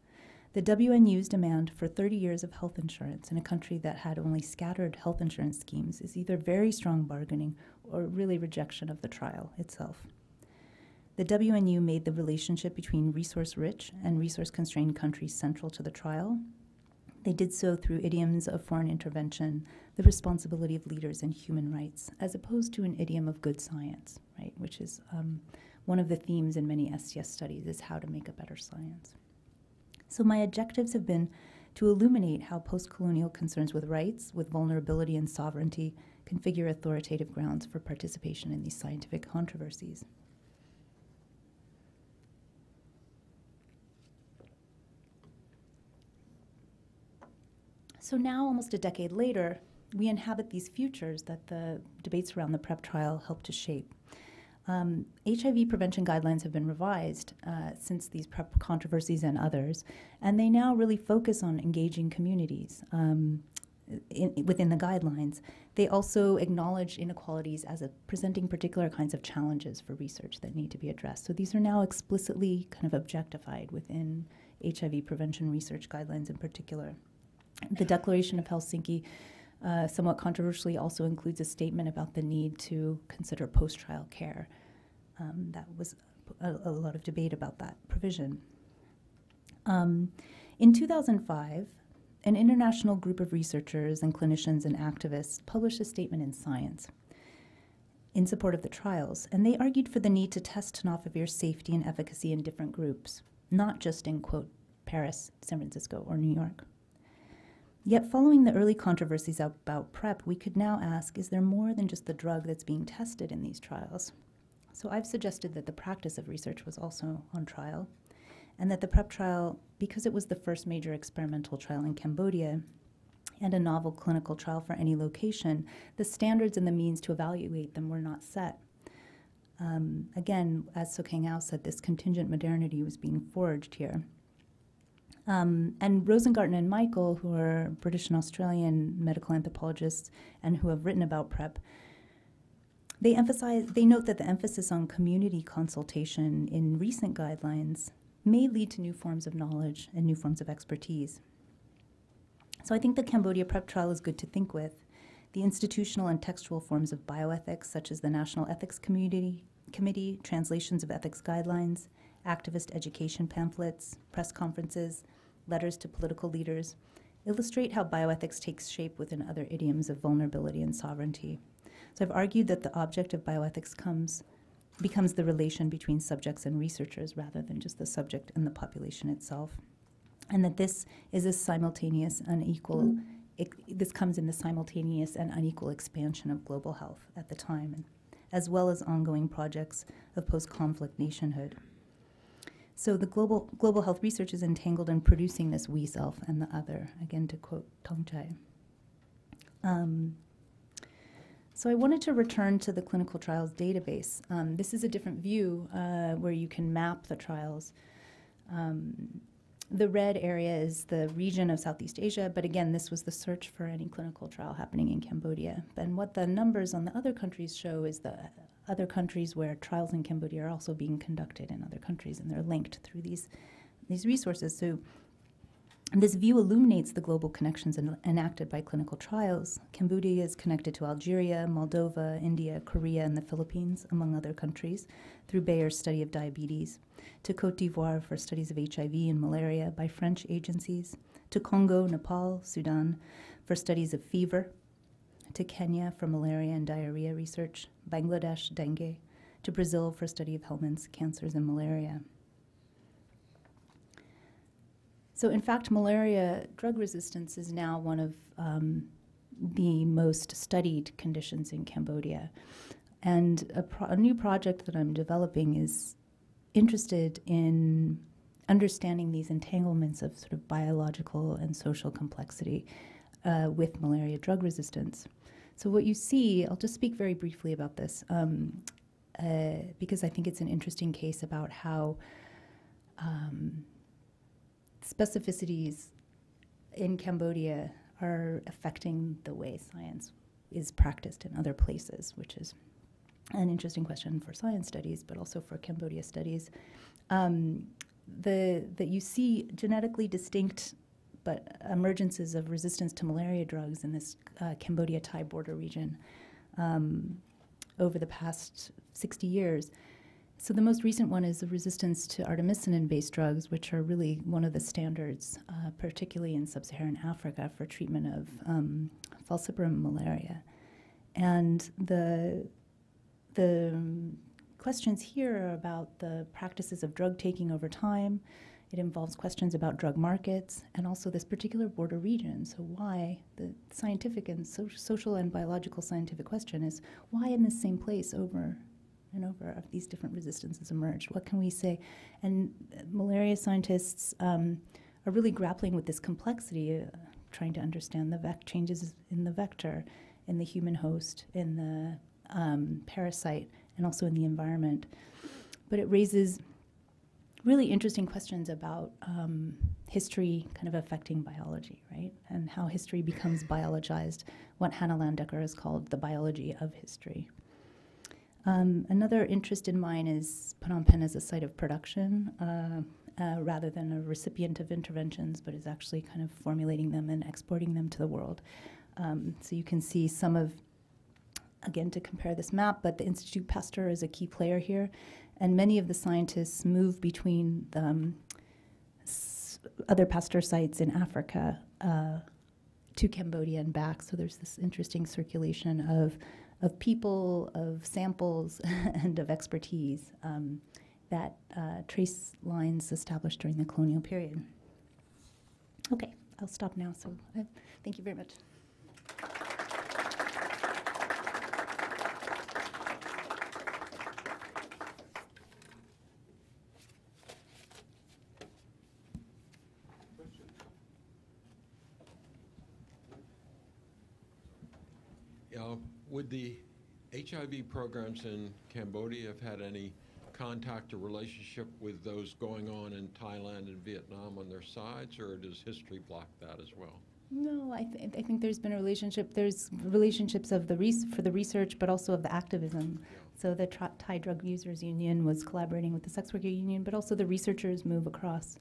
The WNU's demand for 30 years of health insurance in a country that had only scattered health insurance schemes is either very strong bargaining or really rejection of the trial itself. The WNU made the relationship between resource rich and resource constrained countries central to the trial. They did so through idioms of foreign intervention, the responsibility of leaders, and human rights, as opposed to an idiom of good science, right? Which is um, one of the themes in many STS studies is how to make a better science. So my objectives have been to illuminate how post-colonial concerns with rights, with vulnerability and sovereignty configure authoritative grounds for participation in these scientific controversies. So now, almost a decade later, we inhabit these futures that the debates around the PrEP trial helped to shape. Um, HIV prevention guidelines have been revised uh, since these PrEP controversies and others, and they now really focus on engaging communities um, in, within the guidelines. They also acknowledge inequalities as a, presenting particular kinds of challenges for research that need to be addressed. So these are now explicitly kind of objectified within HIV prevention research guidelines in particular. The Declaration of Helsinki, uh, somewhat controversially, also includes a statement about the need to consider post trial care. Um, that was a, a, lot of debate about that provision. Um, in 2005, an international group of researchers and clinicians and activists published a statement in Science in support of the trials, and they argued for the need to test tenofovir's safety and efficacy in different groups, not just in, quote, Paris, San Francisco, or New York. Yet, following the early controversies about PrEP, we could now ask is there more than just the drug that's being tested in these trials? So, I've suggested that the practice of research was also on trial, and that the PrEP trial, because it was the first major experimental trial in Cambodia and a novel clinical trial for any location, the standards and the means to evaluate them were not set. Um, again, as Sokhieng Au said, this contingent modernity was being forged here. Um, and Rosengarten and Michael, who are British and Australian medical anthropologists and who have written about PrEP, they emphasize they note that the emphasis on community consultation in recent guidelines may lead to new forms of knowledge and new forms of expertise. So I think the Cambodia PrEP trial is good to think with. The institutional and textual forms of bioethics, such as the National Ethics Community, Committee, translations of ethics guidelines, activist education pamphlets, press conferences, letters to political leaders, illustrate how bioethics takes shape within other idioms of vulnerability and sovereignty. So I've argued that the object of bioethics comes becomes the relation between subjects and researchers rather than just the subject and the population itself. And that this is a simultaneous, unequal, it, this comes in the simultaneous and unequal expansion of global health at the time. As well as ongoing projects of post conflict nationhood. So the global, global health research is entangled in producing this we self and the other, again to quote Thongchai. Um, so I wanted to return to the clinical trials database. Um, this is a different view uh, where you can map the trials. Um, the red area is the region of Southeast Asia, but again, this was the search for any clinical trial happening in Cambodia. And what the numbers on the other countries show is the other countries where trials in Cambodia are also being conducted in other countries, and they're linked through these these resources. So this view illuminates the global connections en- enacted by clinical trials. Cambodia is connected to Algeria, Moldova, India, Korea, and the Philippines, among other countries, through Bayer's study of diabetes, to Cote d'Ivoire for studies of HIV and malaria by French agencies, to Congo, Nepal, Sudan for studies of fever, to Kenya for malaria and diarrhea research, Bangladesh, dengue, to Brazil for study of helminths, cancers, and malaria. So, in fact, malaria drug resistance is now one of um, the most studied conditions in Cambodia. And a, pro- a, new project that I'm developing is interested in understanding these entanglements of sort of biological and social complexity uh, with malaria drug resistance. So, what you see, I'll just speak very briefly about this um, uh, because I think it's an interesting case about how. Um, specificities in Cambodia are affecting the way science is practiced in other places, which is an interesting question for science studies, but also for Cambodia studies. Um, the that you see genetically distinct but emergences of resistance to malaria drugs in this uh, Cambodia Thai border region um, over the past 60 years. So the most recent one is the resistance to artemisinin-based drugs, which are really one of the standards, uh, particularly in sub-Saharan Africa, for treatment of um, falciparum malaria. And the the questions here are about the practices of drug taking over time. It involves questions about drug markets and also this particular border region. So why the scientific and so- social and biological scientific question is why in this same place over and over of these different resistances emerged. What can we say? And malaria scientists um, are really grappling with this complexity, uh, trying to understand the changes in the vector, in the human host, in the um, parasite, and also in the environment. But it raises really interesting questions about um, history kind of affecting biology, right? And how history becomes biologized, what Hannah Landecker has called the biology of history. Um, another interest in mine is Phnom Penh as a site of production uh, uh, rather than a recipient of interventions, but is actually kind of formulating them and exporting them to the world. Um, so you can see some of, again, to compare this map, but the Institute Pasteur is a key player here. And many of the scientists move between the, um, other Pasteur sites in Africa uh, to Cambodia and back. So there's this interesting circulation of of people, of samples, and of expertise um, that uh, trace lines established during the colonial period. Okay, I'll stop now. So uh, thank you very much. Yeah, would the HIV programs in Cambodia have had any contact or relationship with those going on in Thailand and Vietnam on their sides, or does history block that as well? No, I, th- I think there's been a relationship. There's relationships of the res- for the research, but also of the activism. So the Tra- Thai Drug Users Union was collaborating with the Sex Worker Union, but also the researchers move across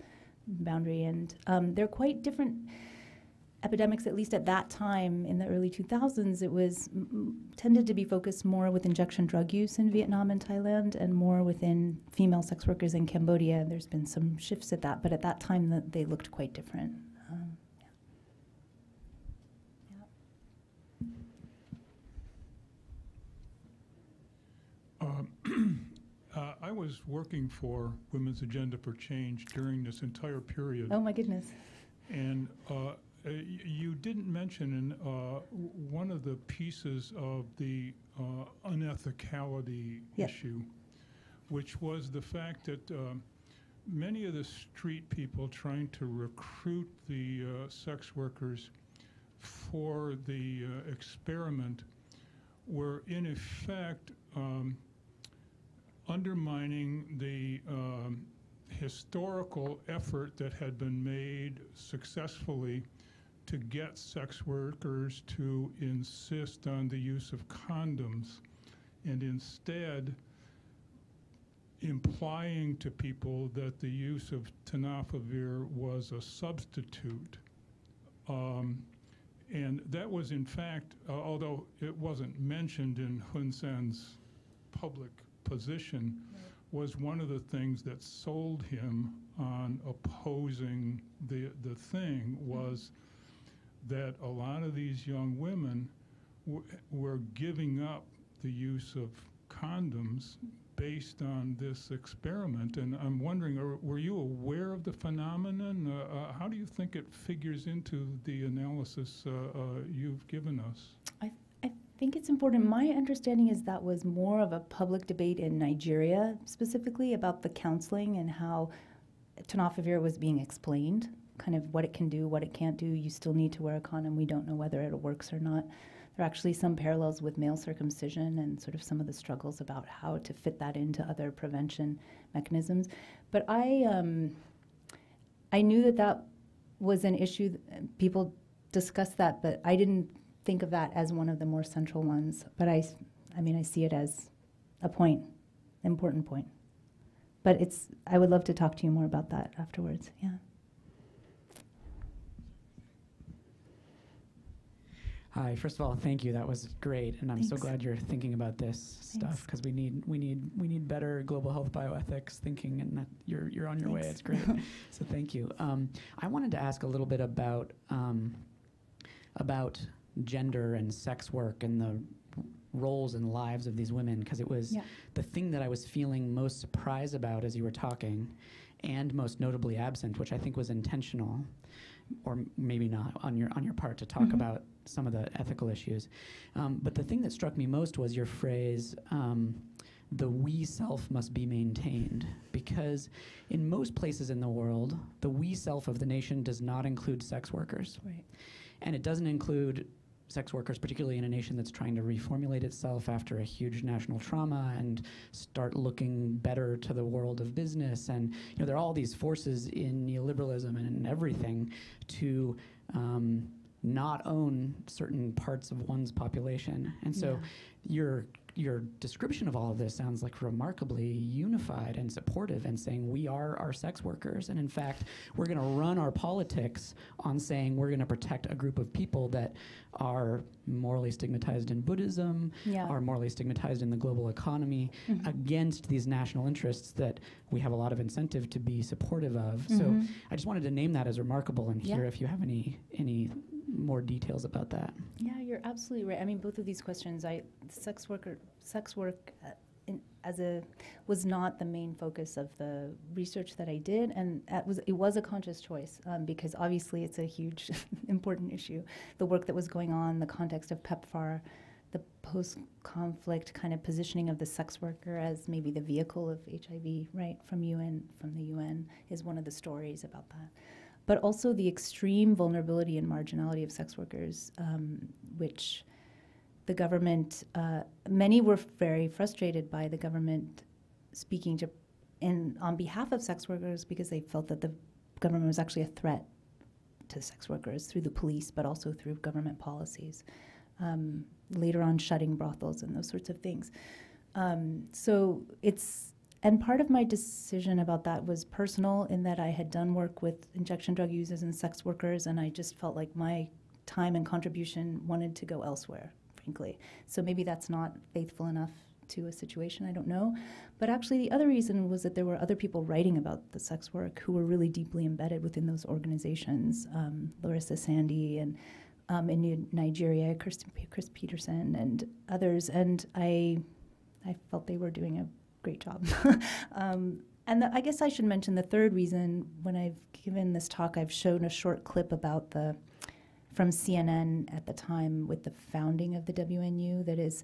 boundary, and um, they're quite different epidemics. At least at that time in the early 2000s, it was m- tended to be focused more with injection drug use in Vietnam and Thailand, and more within female sex workers in Cambodia. There's been some shifts at that, but at that time, that they looked quite different. Um, Um, uh, I was working for Women's Agenda for Change during this entire period. oh my goodness. And uh, y- you didn't mention in uh, one of the pieces of the uh, unethicality Yeah. issue, which was the fact that um, many of the street people trying to recruit the uh, sex workers for the uh, experiment were in effect um, undermining the um, historical effort that had been made successfully to get sex workers to insist on the use of condoms and instead implying to people that the use of tenofovir was a substitute. Um, and that was, in fact, uh, although it wasn't mentioned in Hun Sen's public position, was one of the things that sold him on opposing the, the thing was that a lot of these young women were giving up the use of condoms based on this experiment. And I'm wondering, are, were you aware of the phenomenon? Uh, uh, how do you think it figures into the analysis uh, uh, you've given us? I, I think it's important. My understanding is that was more of a public debate in Nigeria, specifically about the counseling and how tenofovir was being explained, kind of what it can do, what it can't do. You still need to wear a condom. We don't know whether it works or not. There are actually some parallels with male circumcision and sort of some of the struggles about how to fit that into other prevention mechanisms. But I, um, I knew that that was an issue. People discussed that, but I didn't think of that as one of the more central ones. But I, I mean, I see it as a point, important point. But it's, I would love to talk to you more about that afterwards. Yeah. Hi. First of all, thank you. That was great, and I'm so glad you're thinking about this stuff because we need we need we need better global health bioethics thinking, and that you're you're on your way. It's great. so thank you. Um, I wanted to ask a little bit about um, about gender and sex work and the roles and lives of these women because it was Yeah. the thing that I was feeling most surprised about as you were talking, and most notably absent, which I think was intentional, or m- maybe not on your on your part to talk Mhm. about some of the ethical issues. Um, but the thing that struck me most was your phrase. Um, the we self must be maintained because in most places in the world, the we self of the nation does not include sex workers. Right. And it doesn't include sex workers, particularly in a nation that's trying to reformulate itself after a huge national trauma and start looking better to the world of business. And you know, there are all these forces in neoliberalism and in everything to um, not own certain parts of one's population. And so your your description of all of this sounds like remarkably unified and supportive and saying we are our sex workers and in fact we're going to run our politics on saying we're going to protect a group of people that are morally stigmatized in buddhism Yeah. are morally stigmatized in the global economy Mhm. against these national interests that we have a lot of incentive to be supportive of so Mhm. i just wanted to name that as remarkable and Yeah. hear if you have any any more details about that Yeah, you're absolutely right. I mean, both of these questions, I sex worker sex work uh, in, as a was not the main focus of the research that I did, and it was it was a conscious choice um, because obviously it's a huge important issue. The work that was going on, the context of PEPFAR, the post-conflict kind of positioning of the sex worker as maybe the vehicle of HIV, right from UN from the UN is one of the stories about that but also the extreme vulnerability and marginality of sex workers, um, which the government, uh, many were very frustrated by the government speaking to, in on behalf of sex workers because they felt that the government was actually a threat to sex workers through the police, but also through government policies. Um, later on, shutting brothels and those sorts of things. Um, so it's and part of my decision about that was personal in that I had done work with injection drug users and sex workers, and I just felt like my time and contribution wanted to go elsewhere, frankly. So maybe that's not faithful enough to a situation, I don't know. But actually, the other reason was that there were other people writing about the sex work who were really deeply embedded within those organizations. Um, Larissa Sandy and um, in Nigeria, Chris, Chris Peterson and others. And I, I felt they were doing a great job. um, and the, I guess I should mention the third reason when I've given this talk, I've shown a short clip about the from CNN at the time with the founding of the WNU that is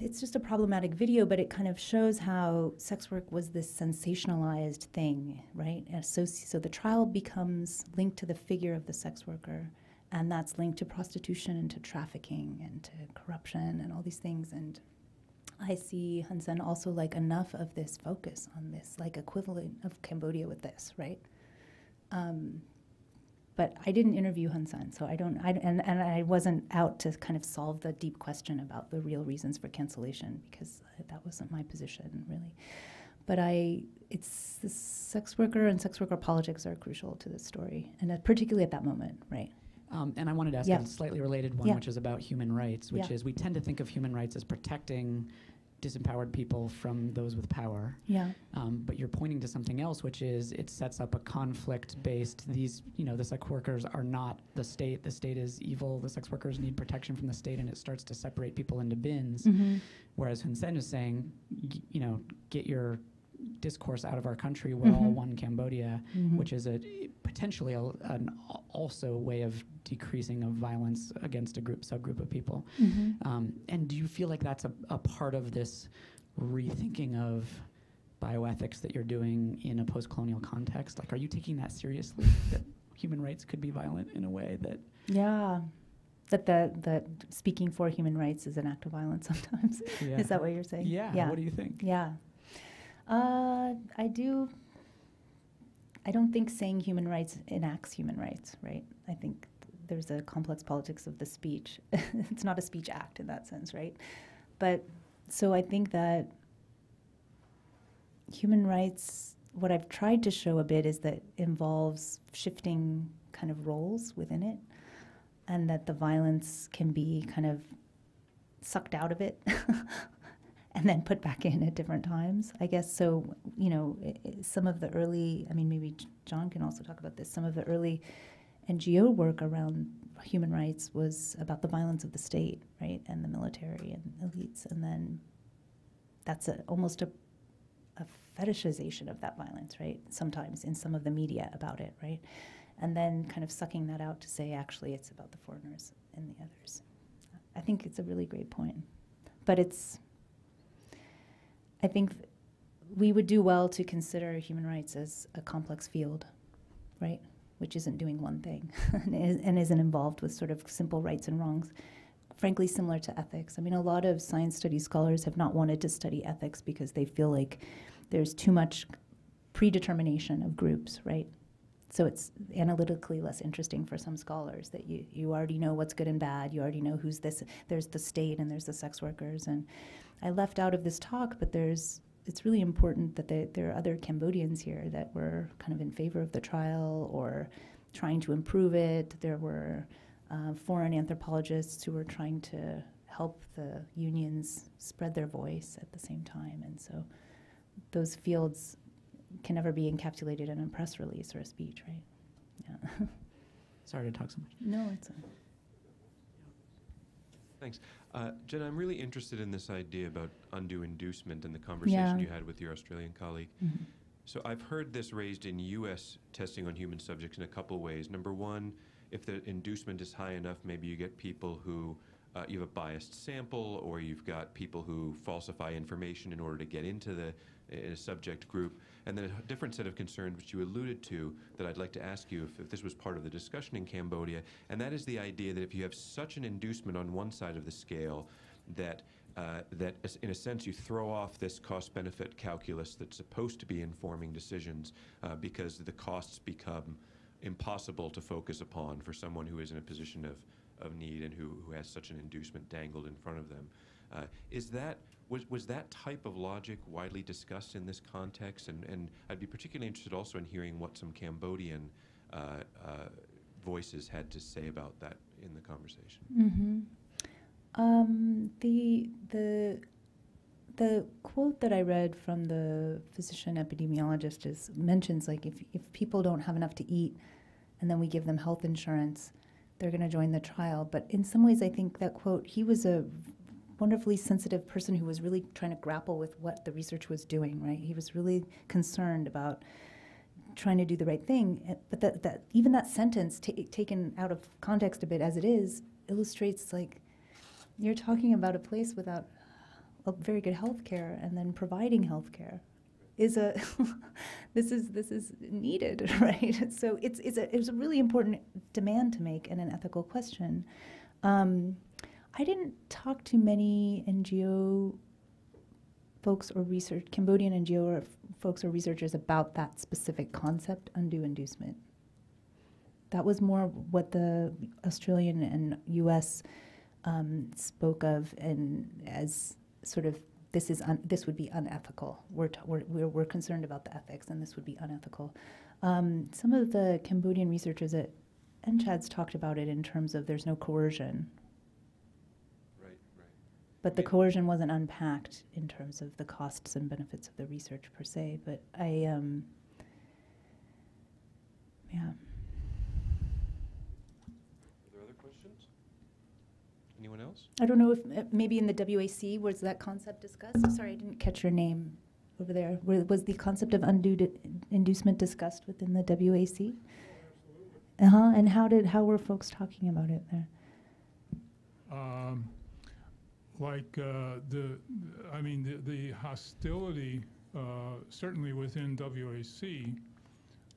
it's just a problematic video, but it kind of shows how sex work was this sensationalized thing, right? Associ- so the trial becomes linked to the figure of the sex worker, and that's linked to prostitution and to trafficking and to corruption and all these things. And I see Hun Sen also like enough of this focus on this, like equivalent of Cambodia with this, right? Um, but I didn't interview Hun Sen, so I don't. I, and and I wasn't out to kind of solve the deep question about the real reasons for cancellation because that wasn't my position really. But I, it's the sex worker and sex worker politics are crucial to this story, and uh, particularly at that moment, right? Um, and I wanted to ask Yeah. a slightly related one, Yeah. which is about human rights, which Yeah. is we tend to think of human rights as protecting disempowered people from those with power. Yeah. Um, but you're pointing to something else, which is it sets up a conflict-based. These, you know, the sex workers are not the state. The state is evil. The sex workers need protection from the state, and it starts to separate people into bins. Mm-hmm. Whereas Hun Sen is saying, y- you know, get your discourse out of our country. We're all Mhm. one Cambodia, Mm-hmm. which is a potentially a, an also way of decreasing of violence against a group subgroup of people. Mm-hmm. Um, and do you feel like that's a, a part of this rethinking of bioethics that you're doing in a post-colonial context? Like, are you taking that seriously? that human rights could be violent in a way that Yeah. That the that speaking for human rights is an act of violence sometimes. yeah. Is that what you're saying? yeah, Yeah. What do you think? Yeah. Uh, I do. I don't think saying human rights enacts human rights, right? I think there's a complex politics of the speech. it's not a speech act in that sense, right? But so I think that human rights, what I've tried to show a bit is that involves shifting kind of roles within it, and that the violence can be kind of sucked out of it and then put back in at different times. I guess so. You know, some of the early. I mean, maybe John can also talk about this. Some of the early NGO work around human rights was about the violence of the state, right, and the military and elites, and then that's a, almost a, a fetishization of that violence, right? Sometimes in some of the media about it, right, and then kind of sucking that out to say actually it's about the foreigners and the others. I think it's a really great point, but it's I think we would do well to consider human rights as a complex field, right? Which isn't doing one thing and, is, and isn't involved with sort of simple rights and wrongs. Frankly, similar to ethics. I mean, a lot of science studies scholars have not wanted to study ethics because they feel like there's too much predetermination of groups, right? So it's analytically less interesting for some scholars that you, you already know what's good and bad. You already know who's this. There's the state and there's the sex workers. And I left out of this talk, but there's it's really important that they, there are other Cambodians here that were kind of in favor of the trial or trying to improve it. There were uh, foreign anthropologists who were trying to help the unions spread their voice at the same time. And so those fields can never be encapsulated in a press release or a speech, right? Yeah. Sorry to talk so much. no, it's a, Thanks. Uh, Jen, I'm really interested in this idea about undue inducement and the conversation Yeah. you had with your Australian colleague. mhm. So I've heard this raised in U.S. testing on human subjects in a couple ways. Number one, if the inducement is high enough, maybe you get people who uh, you have a biased sample, or you've got people who falsify information in order to get into the uh, subject group. And then a different set of concerns, which you alluded to, that I'd like to ask you if, if this was part of the discussion in Cambodia, and that is the idea that if you have such an inducement on one side of the scale, that uh, that in a sense you throw off this cost benefit calculus that's supposed to be informing decisions uh, because the costs become impossible to focus upon for someone who is in a position of, of need and who, who has such an inducement dangled in front of them. Uh, is that was, was that type of logic widely discussed in this context? And, and I'd be particularly interested also in hearing what some Cambodian uh, uh, voices had to say about that in the conversation. Mm-hmm. Um, the the the quote that I read from the physician epidemiologist is mentions like if if people don't have enough to eat, and then we give them health insurance, they're going to join the trial. But in some ways, I think that quote he was a wonderfully sensitive person who was really trying to grapple with what the research was doing. Right, he was really concerned about trying to do the right thing. But that, that even that sentence, ta- taken out of context a bit as it is, illustrates like you're talking about a place without a very good health care and then providing health care is a this is this is needed right so it's it's a it's a really important demand to make and an ethical question um, i didn't talk to many ngo folks or research cambodian ngo or folks or researchers about that specific concept undue inducement that was more what the australian and us um, spoke of and as sort of this is this would be unethical. We're, we're, we're we're concerned about the ethics, and this would be unethical. Um, some of the Cambodian researchers at NCHADS talked about it in terms of there's no coercion. But the coercion wasn't unpacked in terms of the costs and benefits of the research per se. But I, um, yeah. Are there other questions? Anyone else? I don't know if uh, maybe in the WAC was that concept discussed. Sorry, I didn't catch your name over there. Were- Was the concept of undue di- inducement discussed within the WAC? Uh huh. And how did how were folks talking about it there? Um, like uh, the, I mean, the, the hostility, uh, certainly within WAC,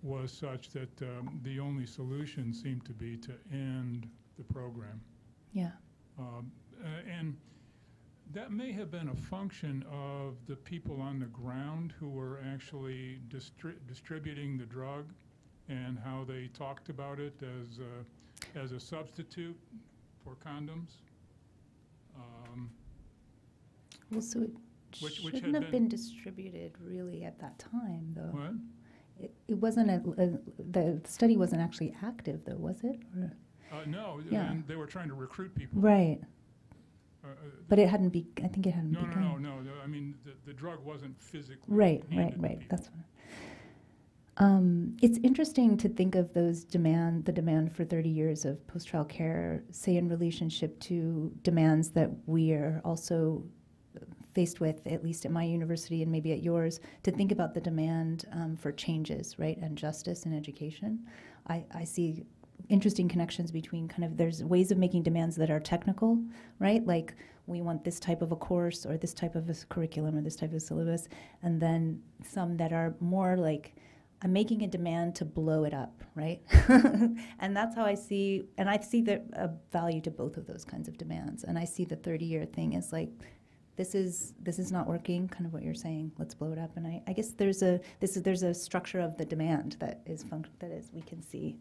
was such that um, the only solution seemed to be to end the program. Yeah. Um, and that may have been a function of the people on the ground who were actually distri- distributing the drug and how they talked about it as a, as a substitute for condoms. Um, Well, so it Which- which shouldn't have been- been distributed really at that time, though. what? It, it wasn't a, a the study wasn't actually active, though, was it? Or, Uh, no, Yeah. and they were trying to recruit people. right. Uh, uh, But it hadn't be. I think it hadn't no, no, begun. no, no, no. I mean, the, the drug wasn't physically Right, right, handed to right. people. That's what. Um, it's interesting to think of those demand, the demand for 30 years of post-trial care, say in relationship to demands that we are also faced with, at least at my university and maybe at yours, to think about the demand um, for changes, right, and justice in education. I, I see interesting connections between kind of there's ways of making demands that are technical, right, like we want this type of a course or this type of a curriculum or this type of syllabus, and then some that are more like I'm making a demand to blow it up, right? and that's how I see, and I see the a value to both of those kinds of demands. And I see the 30 year thing as like, this is this is not working. Kind of what you're saying. Let's blow it up. And I, I guess there's a this is there's a structure of the demand that is func- that is we can see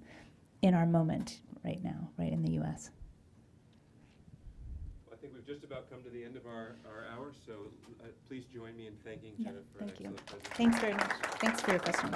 in our moment right now, right in the U.S. We've just about come to the end of our, our hour, so uh, please join me in thanking Yeah, Jenna for an thank you. Thanks very much. Thanks for your question.